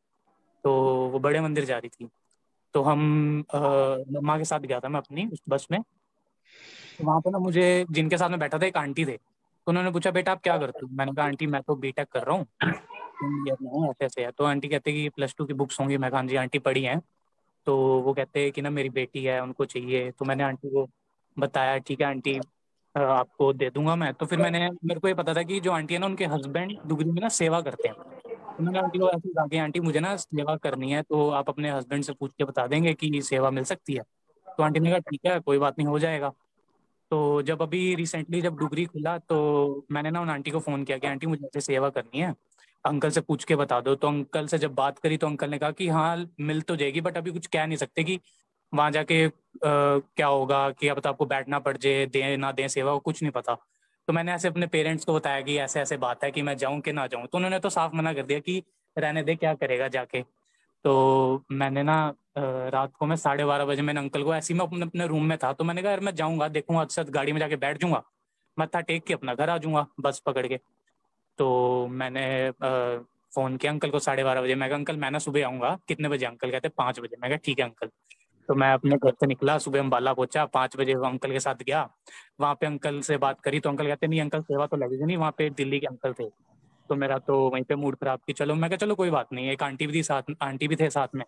तो वो बड़े मंदिर जा रही थी। तो हम मम्मा के साथ गया था मैं अपनी उस बस में। तो वहाँ पे ना मुझे, जिनके साथ में बैठा था, एक आंटी थे। तो उन्होंने पूछा, बेटा, आप क्या करते हो? मैंने कहा, आंटी, मैं तो बीटेक कर रहा हूँ। ऐसे ऐसे है तो आंटी कहते हैं कि प्लस टू की बुक्स होंगी मैं कहा जी आंटी पढ़ी हैं। तो वो कहते हैं कि ना, मेरी बेटी है, उनको चाहिए। तो मैंने आंटी को बताया, ठीक है आंटी आपको दे दूँगा मैं। तो फिर मैंने, मेरे को ये पता था कि जो आंटी है ना, उनके हस्बैंड डुगरी में ना सेवा करते हैं। तो मैंने आंटी को ऐसे कहा आंटी मुझे ना सेवा करनी है तो आप अपने हस्बैंड से पूछ के बता देंगे कि सेवा मिल सकती है? तो आंटी ने कहा, ठीक है, कोई बात नहीं, हो जाएगा। तो जब अभी रिसेंटली जब डुगरी खुला तो मैंने ना उन आंटी को फ़ोन किया कि आंटी मुझे ऐसे सेवा करनी है। अंकल से पूछ के बता दो। तो अंकल से जब बात करी तो अंकल ने कहा कि हाँ मिल तो जाएगी बट अभी कुछ कह नहीं सकते कि वहाँ जाके आ, क्या होगा कि अब तो आपको बैठना पड़ जाए दे ना दें सेवा कुछ नहीं पता। तो मैंने ऐसे अपने पेरेंट्स को बताया कि ऐसे ऐसे बात है कि मैं जाऊँ कि ना जाऊँ। तो उन्होंने तो साफ़ मना कर दिया कि रहने दे क्या करेगा जाके। तो मैंने ना रात को मैं साढ़े बारह बजे मैंने अंकल को ऐसे ही मैं अपने अपने रूम में था तो मैंने कहा यार मैं जाऊँगा देखूँगा अक्सर गाड़ी में जाके बैठ जाऊँगा। मत्था टेक के अपना घर आ जाऊँगा बस पकड़ के। तो मैंने फ़ोन किया अंकल को साढ़े बारह बजे। मैं कहा, अंकल, मैं ना सुबह आऊँगा। कितने बजे? अंकल कहते, पाँच बजे। मैं कहा, ठीक है अंकल। तो मैं अपने घर से निकला, सुबह अम्बाला पहुँचा, पाँच बजे अंकल के साथ गया। वहाँ पे अंकल से बात करी तो अंकल कहते, नहीं अंकल, सेवा तो लगेगी नहीं, वहाँ पे दिल्ली के अंकल थे। तो मेरा तो वहीं पे मूड खराब की चलो, मैं कहा, चलो, कोई बात नहीं, एक आंटी भी थी साथ, आंटी भी थे साथ में।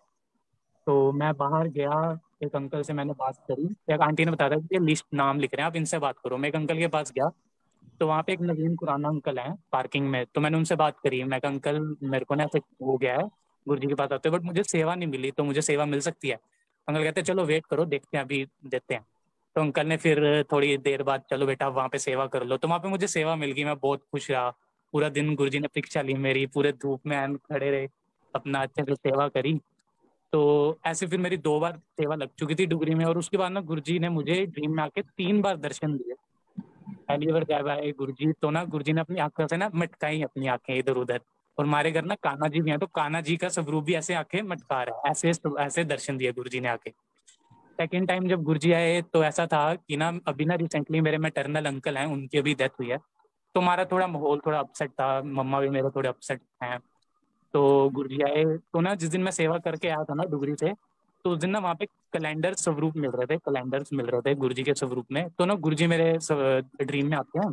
तो मैं बाहर गया, एक अंकल से मैंने बात करी। एक आंटी ने बताया था कि लिस्ट, नाम लिख रहे हैं, आप इनसे बात करो। मैं एक अंकल के पास गया तो वहाँ पे एक नवीन कुराना अंकल है पार्किंग में। तो मैंने उनसे बात करी। मैं अंकल मेरे को ना ऐसे हो गया है। गुरु जी के पास आते बट मुझे सेवा नहीं मिली तो मुझे सेवा मिल सकती है? अंकल कहते चलो वेट करो, देखते हैं, अभी देते हैं। तो अंकल ने फिर थोड़ी देर बाद, चलो बेटा, वहाँ पे सेवा कर लो। तो वहाँ पे मुझे सेवा मिल गई। मैं बहुत खुश रहा। पूरा दिन गुरु ने परीक्षा ली मेरी। पूरे धूप में एन खड़े रहे, अपना अच्छे से सेवा करी। तो ऐसे फिर मेरी दो बार सेवा लग चुकी थी डुगरी में और उसके बाद ना गुरु जी ने मुझे ड्रीम में आके तीन बार दर्शन दिए। पहली बार जब आए गुरु जी तो ना गुरु जी ने अपनी आँखों से ना मटकाई अपनी आँखें इधर उधर। और हमारे घर ना काना जी भी हैं तो काना जी का स्वरूप भी ऐसे आँखें मटका रहा है। ऐसे ऐसे दर्शन दिए गुरु जी ने आके। सेकेंड टाइम जब गुरु जी आए तो ऐसा था कि ना, अभी ना रिसेंटली मेरे मेटरनल अंकल हैं, उनकी अभी डेथ हुई है। तो हमारा थोड़ा माहौल थोड़ा अपसेट था, मम्मा भी मेरे थोड़े अपसेट हैं। तो गुरु जी आए तो ना जिस दिन मैं सेवा करके आया था ना डुगरी से तो उस दिन ना वहाँ पे कैलेंडर स्वरूप मिल रहे थे कैलेंडर्स मिल रहे थे गुरु जी के स्वरूप में। तो ना गुरु जी मेरे ड्रीम में आते हैं।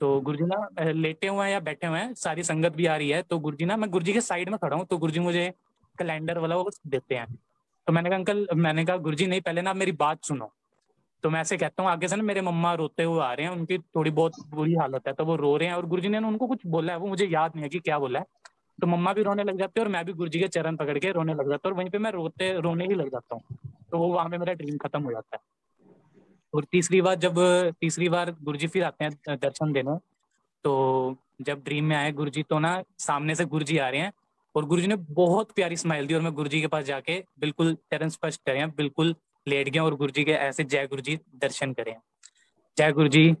तो गुरु जी ना लेटे हुए हैं या बैठे हुए हैं, सारी संगत भी आ रही है। तो गुरु जी ना, मैं गुरु जी के साइड में खड़ा हूँ तो गुरु जी मुझे कैलेंडर वाला वो देते हैं। तो मैंने कहा, अंकल, मैंने कहा गुरु जी नहीं, पहले ना मेरी बात सुनो। तो मैं ऐसे कहता हूँ, आगे से ना मेरे मम्मा रोते हुए आ रहे हैं, उनकी थोड़ी बहुत बुरी हालत है तो वो रो रहे हैं और गुरु जी ने उनको कुछ बोला है, वो मुझे याद नहीं है कि क्या बोला है। तो मम्मा भी रोने लग जाती है और मैं भी गुरु जी के चरण पकड़ के रोने लग जाता हूँ और वहीं पे मैं रोते, रोने ही लग जाता हूँ। तो वो वहाँ पे मेरा ड्रीम खत्म हो जाता है। और तीसरी बार जब, तीसरी बार गुरु जी फिर आते हैं दर्शन देने तो जब ड्रीम में आए गुरु जी तो ना सामने से गुरु जी आ रहे हैं और गुरु जी ने बहुत प्यारी स्माइल दी और मैं गुरु जी के पास जाके बिल्कुल चरण स्पष्ट करें बिल्कुल लेट गए और गुरु जी के ऐसे जय गुरु जी दर्शन करें। जय गुरु जी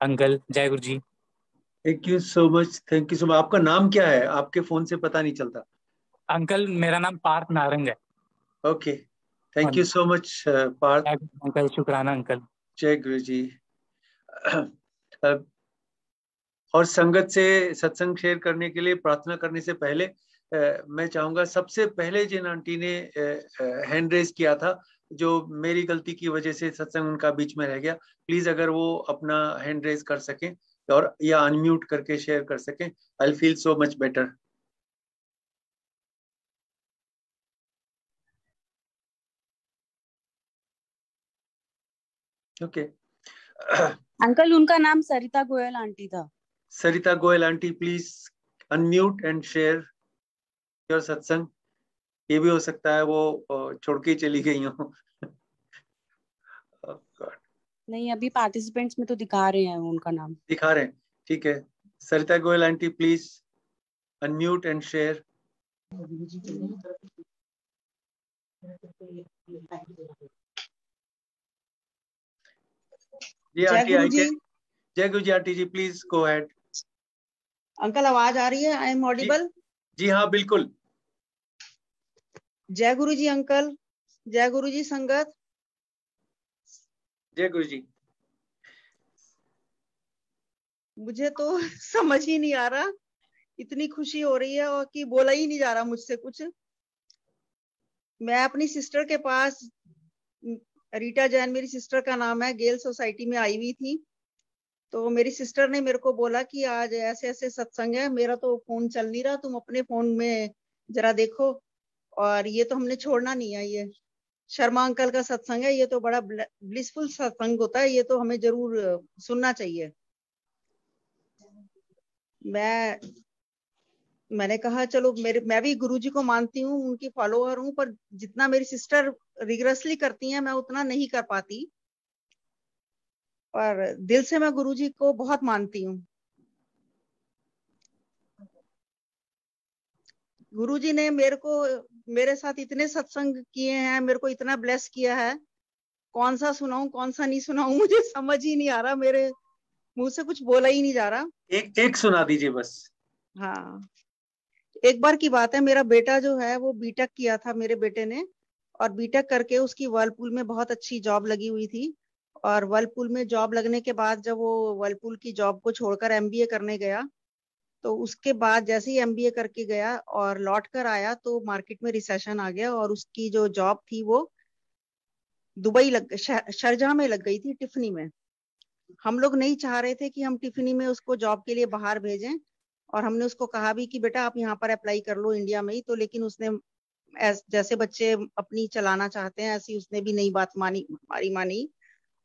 अंकल, जय Guru ji thank you so much thank you so much आपका नाम क्या है? आपके फ़ोन से पता नहीं चलता। अंकल मेरा नाम पार्थ नारंग है। Okay thank you so much Parth. Uncle शुक्राना अंकल। जय गुरु जी और संगत से सत्संग शेयर करने के लिए प्रार्थना करने से पहले मैं चाहूँगा सबसे पहले जिन आंटी ने हैंड रेज किया था जो मेरी गलती की वजह से सत्संग उनका बीच में रह गया प्लीज़ अगर वो अपना हैंड रेज कर सकें। और या अनम्यूट करके शेयर कर सकें। I feel so much better okay uncle उनका नाम सरिता गोयल आंटी था। Sarita Goyal aunty please unmute and share your satsang ये भी हो सकता है वो छोड़ के चली गई हो। नहीं अभी पार्टिसिपेंट्स में तो दिखा रहे हैं उनका नाम। दिखा रहे हैं ठीक है। Sarita Goyal aunty please unmute and share ji aunty आई जय गुरु जी आंटी जी प्लीज़ गो अहेड अंकल आवाज़ आ रही है? आई एम ऑडिबल जी हाँ बिल्कुल। जय गुरु जी अंकल। जय गुरु जी संगत। जय गुरु जी। मुझे तो समझ ही नहीं आ रहा। इतनी खुशी हो रही है और कि बोला ही नहीं जा रहा मुझसे कुछ। मैं अपनी सिस्टर के पास, रीटा जैन मेरी सिस्टर का नाम है गेल सोसाइटी में आई हुई थी। तो मेरी सिस्टर ने मेरे को बोला कि आज ऐसे ऐसे सत्संग है, मेरा तो फ़ोन चल नहीं रहा, तुम अपने फ़ोन में जरा देखो। और ये तो हमने छोड़ना नहीं है, ये शर्मा अंकल का सत्संग है, ये तो बड़ा ब्लिसफुल सत्संग होता है, ये तो हमें ज़रूर सुनना चाहिए। मैं, मैंने कहा, चलो, मेरे, मैं भी गुरुजी को मानती हूँ, उनकी फॉलोअर हूँ, पर जितना मेरी सिस्टर रिग्रेसली करती हैं, मैं उतना नहीं कर पाती। पर दिल से मैं गुरुजी को बहुत मानती हूँ। गुरुजी ने मेरे को मेरे साथ इतने सत्संग किए हैं मेरे को इतना ब्लेस किया है। कौन सा सुनाऊं कौन सा नहीं सुनाऊं मुझे समझ ही नहीं आ रहा मेरे मुँह से कुछ बोला ही नहीं जा रहा। एक एक सुना दीजिए बस। हाँ। एक बार की बात है मेरा बेटा जो है वो बीटेक किया था मेरे बेटे ने और बीटेक करके उसकी वर्लपूल में बहुत अच्छी जॉब लगी हुई थी। और वर्लपूल में जॉब लगने के बाद जब वो वर्लपूल की जॉब को छोड़कर एमबीए करने गया तो उसके बाद जैसे ही एमबीए करके गया और लौट कर आया तो मार्केट में रिसेशन आ गया और उसकी जो जॉब थी वो दुबई लग शारजहां में लग गई थी टिफनी में। हम लोग नहीं चाह रहे थे कि हम टिफनी में उसको जॉब के लिए बाहर भेजें और हमने उसको कहा भी कि बेटा आप यहाँ पर अप्लाई कर लो इंडिया में ही तो लेकिन उसने जैसे बच्चे अपनी चलाना चाहते हैं, ऐसी उसने भी नई बात मानी हमारी मानी।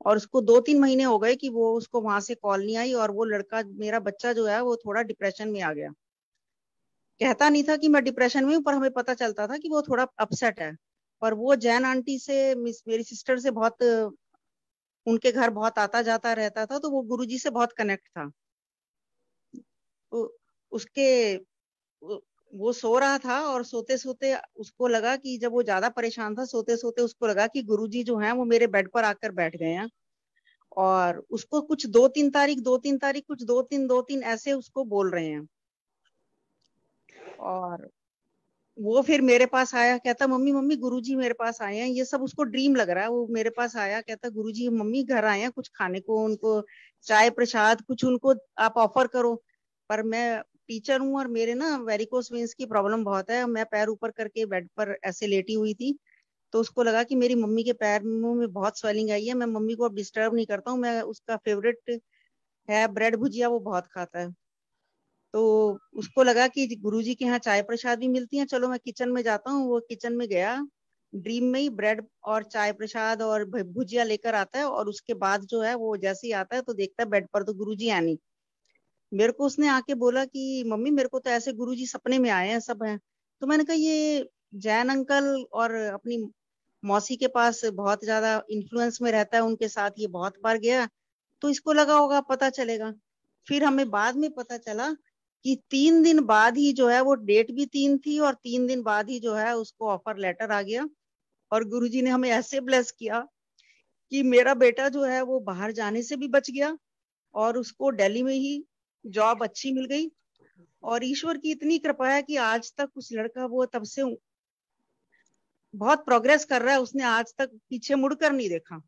और उसको दो तीन महीने हो गए कि वो उसको वहाँ से कॉल नहीं आई और वो लड़का, मेरा बच्चा जो है वो थोड़ा डिप्रेशन में आ गया। कहता नहीं था कि मैं डिप्रेशन में हूँ, पर हमें पता चलता था कि वो थोड़ा अपसेट है। पर वो जैन आंटी से मेरी सिस्टर से बहुत, उनके घर बहुत आता जाता रहता था तो वो गुरुजी से बहुत कनेक्ट था। उसके वो सो रहा था और सोते सोते उसको लगा कि जब वो ज़्यादा परेशान था सोते सोते उसको लगा कि गुरुजी जो हैं वो मेरे बेड पर आकर बैठ गए हैं। और उसको कुछ दो तीन तारीख दो तीन तारीख कुछ दो तीन दो तीन ऐसे उसको बोल रहे हैं। और वो फिर मेरे पास आया, कहता, मम्मी मम्मी, गुरुजी मेरे पास आए हैं। ये सब उसको ड्रीम लग रहा है। वो मेरे पास आया, कहता, गुरुजी, मम्मी घर आए हैं, कुछ खाने को, उनको चाय प्रसाद, कुछ उनको आप ऑफ़र करो, पर मैं टीचर हूँ और मेरे ना वेरिकोस वेंस की प्रॉब्लम बहुत है। मैं पैर ऊपर करके बेड पर ऐसे लेटी हुई थी तो उसको लगा कि मेरी मम्मी के पैर में बहुत स्वेलिंग आई है। मैं मम्मी को अब डिस्टर्ब नहीं करता हूँ, मैं उसका फेवरेट है ब्रेड भुजिया, वो बहुत खाता है। तो उसको लगा कि गुरुजी के यहाँ चाय प्रसाद भी मिलती है, चलो मैं किचन में जाता हूँ। वो किचन में गया ड्रीम में ही ब्रेड और चाय प्रसाद और भुजिया लेकर आता है और उसके बाद जो है वो जैसे ही आता है तो देखता है बेड पर तो गुरुजी आनी मेरे को उसने आके बोला कि, मम्मी, मेरे को तो ऐसे गुरुजी सपने में आए हैं, सब हैं। तो मैंने कहा, ये जैन अंकल और अपनी मौसी के पास बहुत ज़्यादा इन्फ्लुएंस में रहता है, उनके साथ ये बहुत बार गया तो इसको लगा होगा, पता चलेगा। फिर हमें बाद में पता चला कि तीन दिन बाद ही जो है, वो डेट भी तीन थी और तीन दिन बाद ही जो है, उसको ऑफ़र लेटर आ गया और गुरुजी ने हमें ऐसे ब्लेस किया कि मेरा बेटा जो है, वो बाहर जाने से भी बच गया और उसको दिल्ली में ही जॉब अच्छी मिल गई और ईश्वर की इतनी कृपा है कि आज तक उस लड़का वो तब से बहुत प्रोग्रेस कर रहा है, उसने आज तक पीछे मुड़कर नहीं देखा।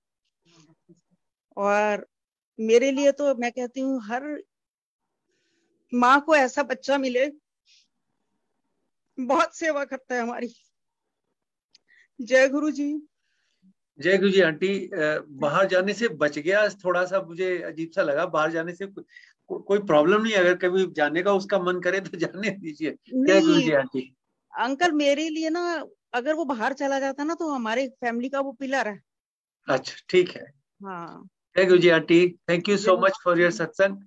और मेरे लिए तो मैं कहती हूँ, हर माँ को ऐसा बच्चा मिले, बहुत सेवा करता है हमारी। जय गुरु जी। जय गुरु जी, आंटी बाहर जाने से बच गया, थोड़ा सा मुझे अजीब सा लगा, बाहर जाने से को, कोई प्रॉब्लम नहीं अगर कभी जाने का उसका मन करे तो जाने दीजिए। गुरु जी आंटी। अंकल मेरे लिए ना अगर वो बाहर चला जाता ना तो हमारे फैमिली का वो पिलर है। अच्छा ठीक है। हाँ। जय Guru ji aunty thank you so much for your satsang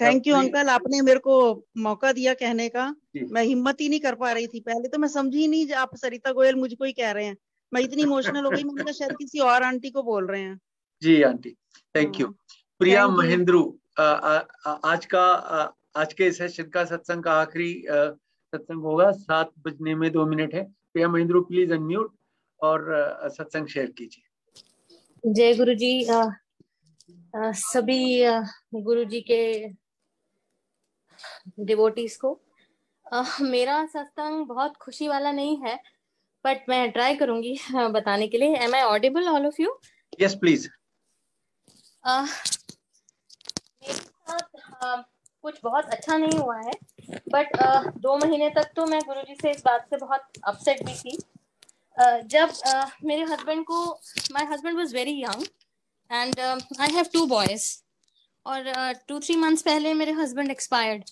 thank you uncle आपने मेरे को मौका दिया कहने का। मैं हिम्मत ही नहीं कर पा रही थी पहले तो मैं समझी ही नहीं आप सरिता गोयल मुझको ही कह रहे हैं। मैं इतनी इमोशनल हो गई मैंने कहा शायद किसी और आंटी को बोल रहे हैं। जी aunty thank you Priya Mahendru आज का आज के सेशन का सत्संग का आखिरी सत्संग होगा। सात बजने में दो मिनट है। प्रिया महेंद्रू प्लीज़ अनम्यूट और सत्संग शेयर कीजिए। जय गुरु जी आ, आ, सभी गुरु जी के डिवोटीज को। आ, मेरा सत्संग बहुत खुशी वाला नहीं है बट मैं ट्राई करूँगी बताने के लिए। Am I audible all of you मेरे साथ कुछ बहुत अच्छा नहीं हुआ है बट uh, दो महीने तक तो मैं गुरुजी से इस बात से बहुत अपसेट भी थी। uh, जब uh, मेरे हस्बैंड को my husband was very young and I have two boys और टू थ्री मंथ्स पहले मेरे husband expired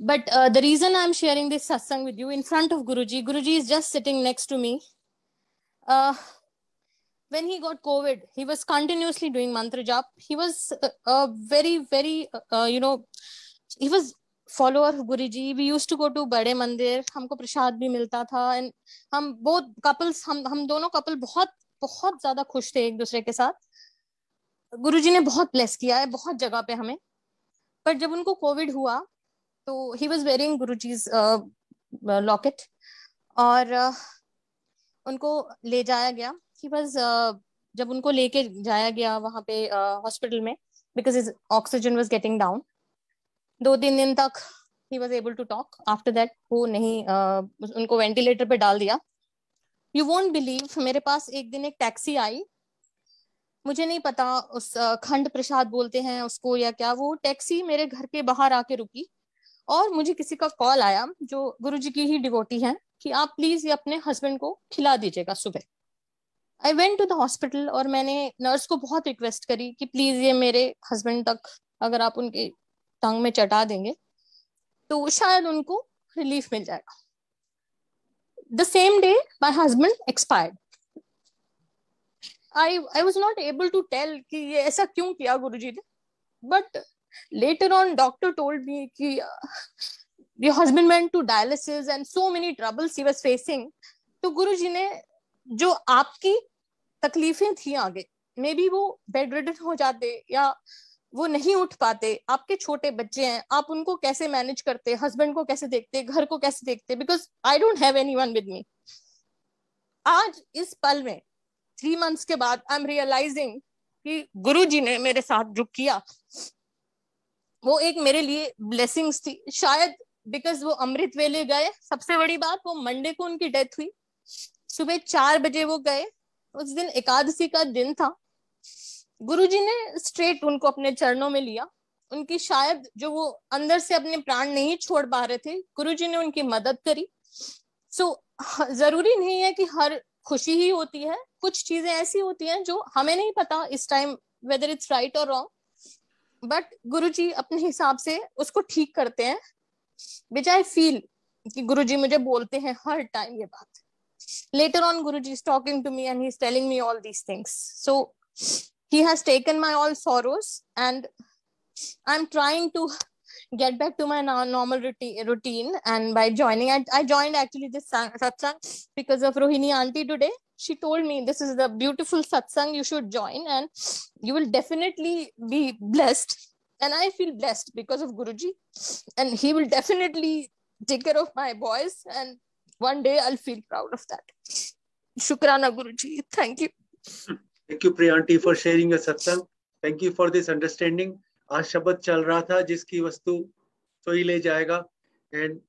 but uh, the reason i'm sharing this satsang with you in front of guruji guruji is just sitting next to me uh, when he got covid he was continuously doing mantra jap he was uh, uh, very very uh, you know he was follower of guruji we used to go to bade mandir हमको प्रसाद भी मिलता था and हम both couples हम हम दोनों couple बहुत बहुत ज़्यादा खुश थे एक दूसरे के साथ गुरुजी ने बहुत ब्लेस किया है बहुत जगह पे हमें पर जब उनको कोविड हुआ तो he was wearing Guruji's locket और uh, उनको ले जाया गया वॉज़ uh, जब उनको लेके जाया गया वहाँ पे हॉस्पिटल में because is oxygen was getting down दो तीन दिन तक he was able to talk after that वो नहीं उनको वेंटिलेटर पे डाल दिया। यू वोंट बिलीव मेरे पास एक दिन एक टैक्सी आई। मुझे नहीं पता उस खंड प्रसाद बोलते हैं उसको या क्या वो टैक्सी मेरे घर के बाहर आके रुकी और मुझे किसी का कॉल आया जो गुरुजी की ही डिवोटी है कि आप प्लीज़ ये अपने हस्बैंड को खिला दीजिएगा सुबह। I went to the hospital और मैंने नर्स को बहुत रिक्वेस्ट करी कि प्लीज़ ये मेरे हस्बैंड तक अगर आप उनके टंग में चटा देंगे तो शायद उनको रिलीफ मिल जाएगा। The same day my husband expired I I was not able to tell कि ये ऐसा क्यों किया गुरु जी ने but on doctor told me ki uh, your husband went to dialysis and so many troubles he was facing. तो गुरु जी ने जो आपकी तकलीफें थी आगे मे बी वो बेड रिडन हो जाते या वो नहीं उठ पाते, आपके छोटे बच्चे हैं, आप उनको कैसे मैनेज करते हस्बैंड को कैसे देखते, घर को कैसे देखते? Because I don't have anyone with me आज इस पल में थ्री मंथ्स के बाद आई एम रियलाइजिंग कि गुरु जी ने मेरे साथ जो किया, वो एक मेरे लिए ब्लेसिंग्स थी। शायद बिकॉज़ वो अमृत वेले गए, सबसे बड़ी बात, वो मंडे को उनकी डेथ हुई। सुबह चार बजे वो गए उस दिन एकादशी का दिन था। गुरुजी ने स्ट्रेट उनको अपने चरणों में लिया। उनकी शायद जो वो अंदर से अपने प्राण नहीं छोड़ पा रहे थे गुरुजी ने उनकी मदद करी। सो so, ज़रूरी नहीं है कि हर खुशी ही होती है। कुछ चीज़ें ऐसी होती हैं जो हमें नहीं पता इस टाइम वेदर इट्स राइट और रॉन्ग बट गुरु जी अपने हिसाब से उसको ठीक करते हैं। विच आई फील कि गुरु जी मुझे बोलते हैं हर टाइम ये बात। Later on guruji is talking to me and he's telling me all these things. So he has taken my all sorrows and i'm trying to get back to my normal routine, and by joining I, I joined actually this satsang because of rohini auntie today. She told me this is the beautiful satsang you should join and you will definitely be blessed. And i feel blessed because of guruji. And he will definitely take care of my boys and one day i'll feel proud of that shukrana guruji thank you thank you priyanti for sharing a satsang thank you for this understanding आज शब्द चल रहा था जिसकी वस्तु तो ही ले जाएगा and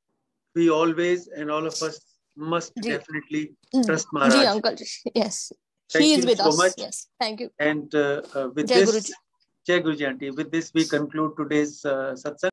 we always and all of us must Ji. definitely trust Maharaj. Ji, uncle. Yes. Thank he is with so us. Much. Yes. Thank you. And uh, uh, with Jai this, Guruji. Jai Guruji Auntie. With this, we conclude today's uh, satsang.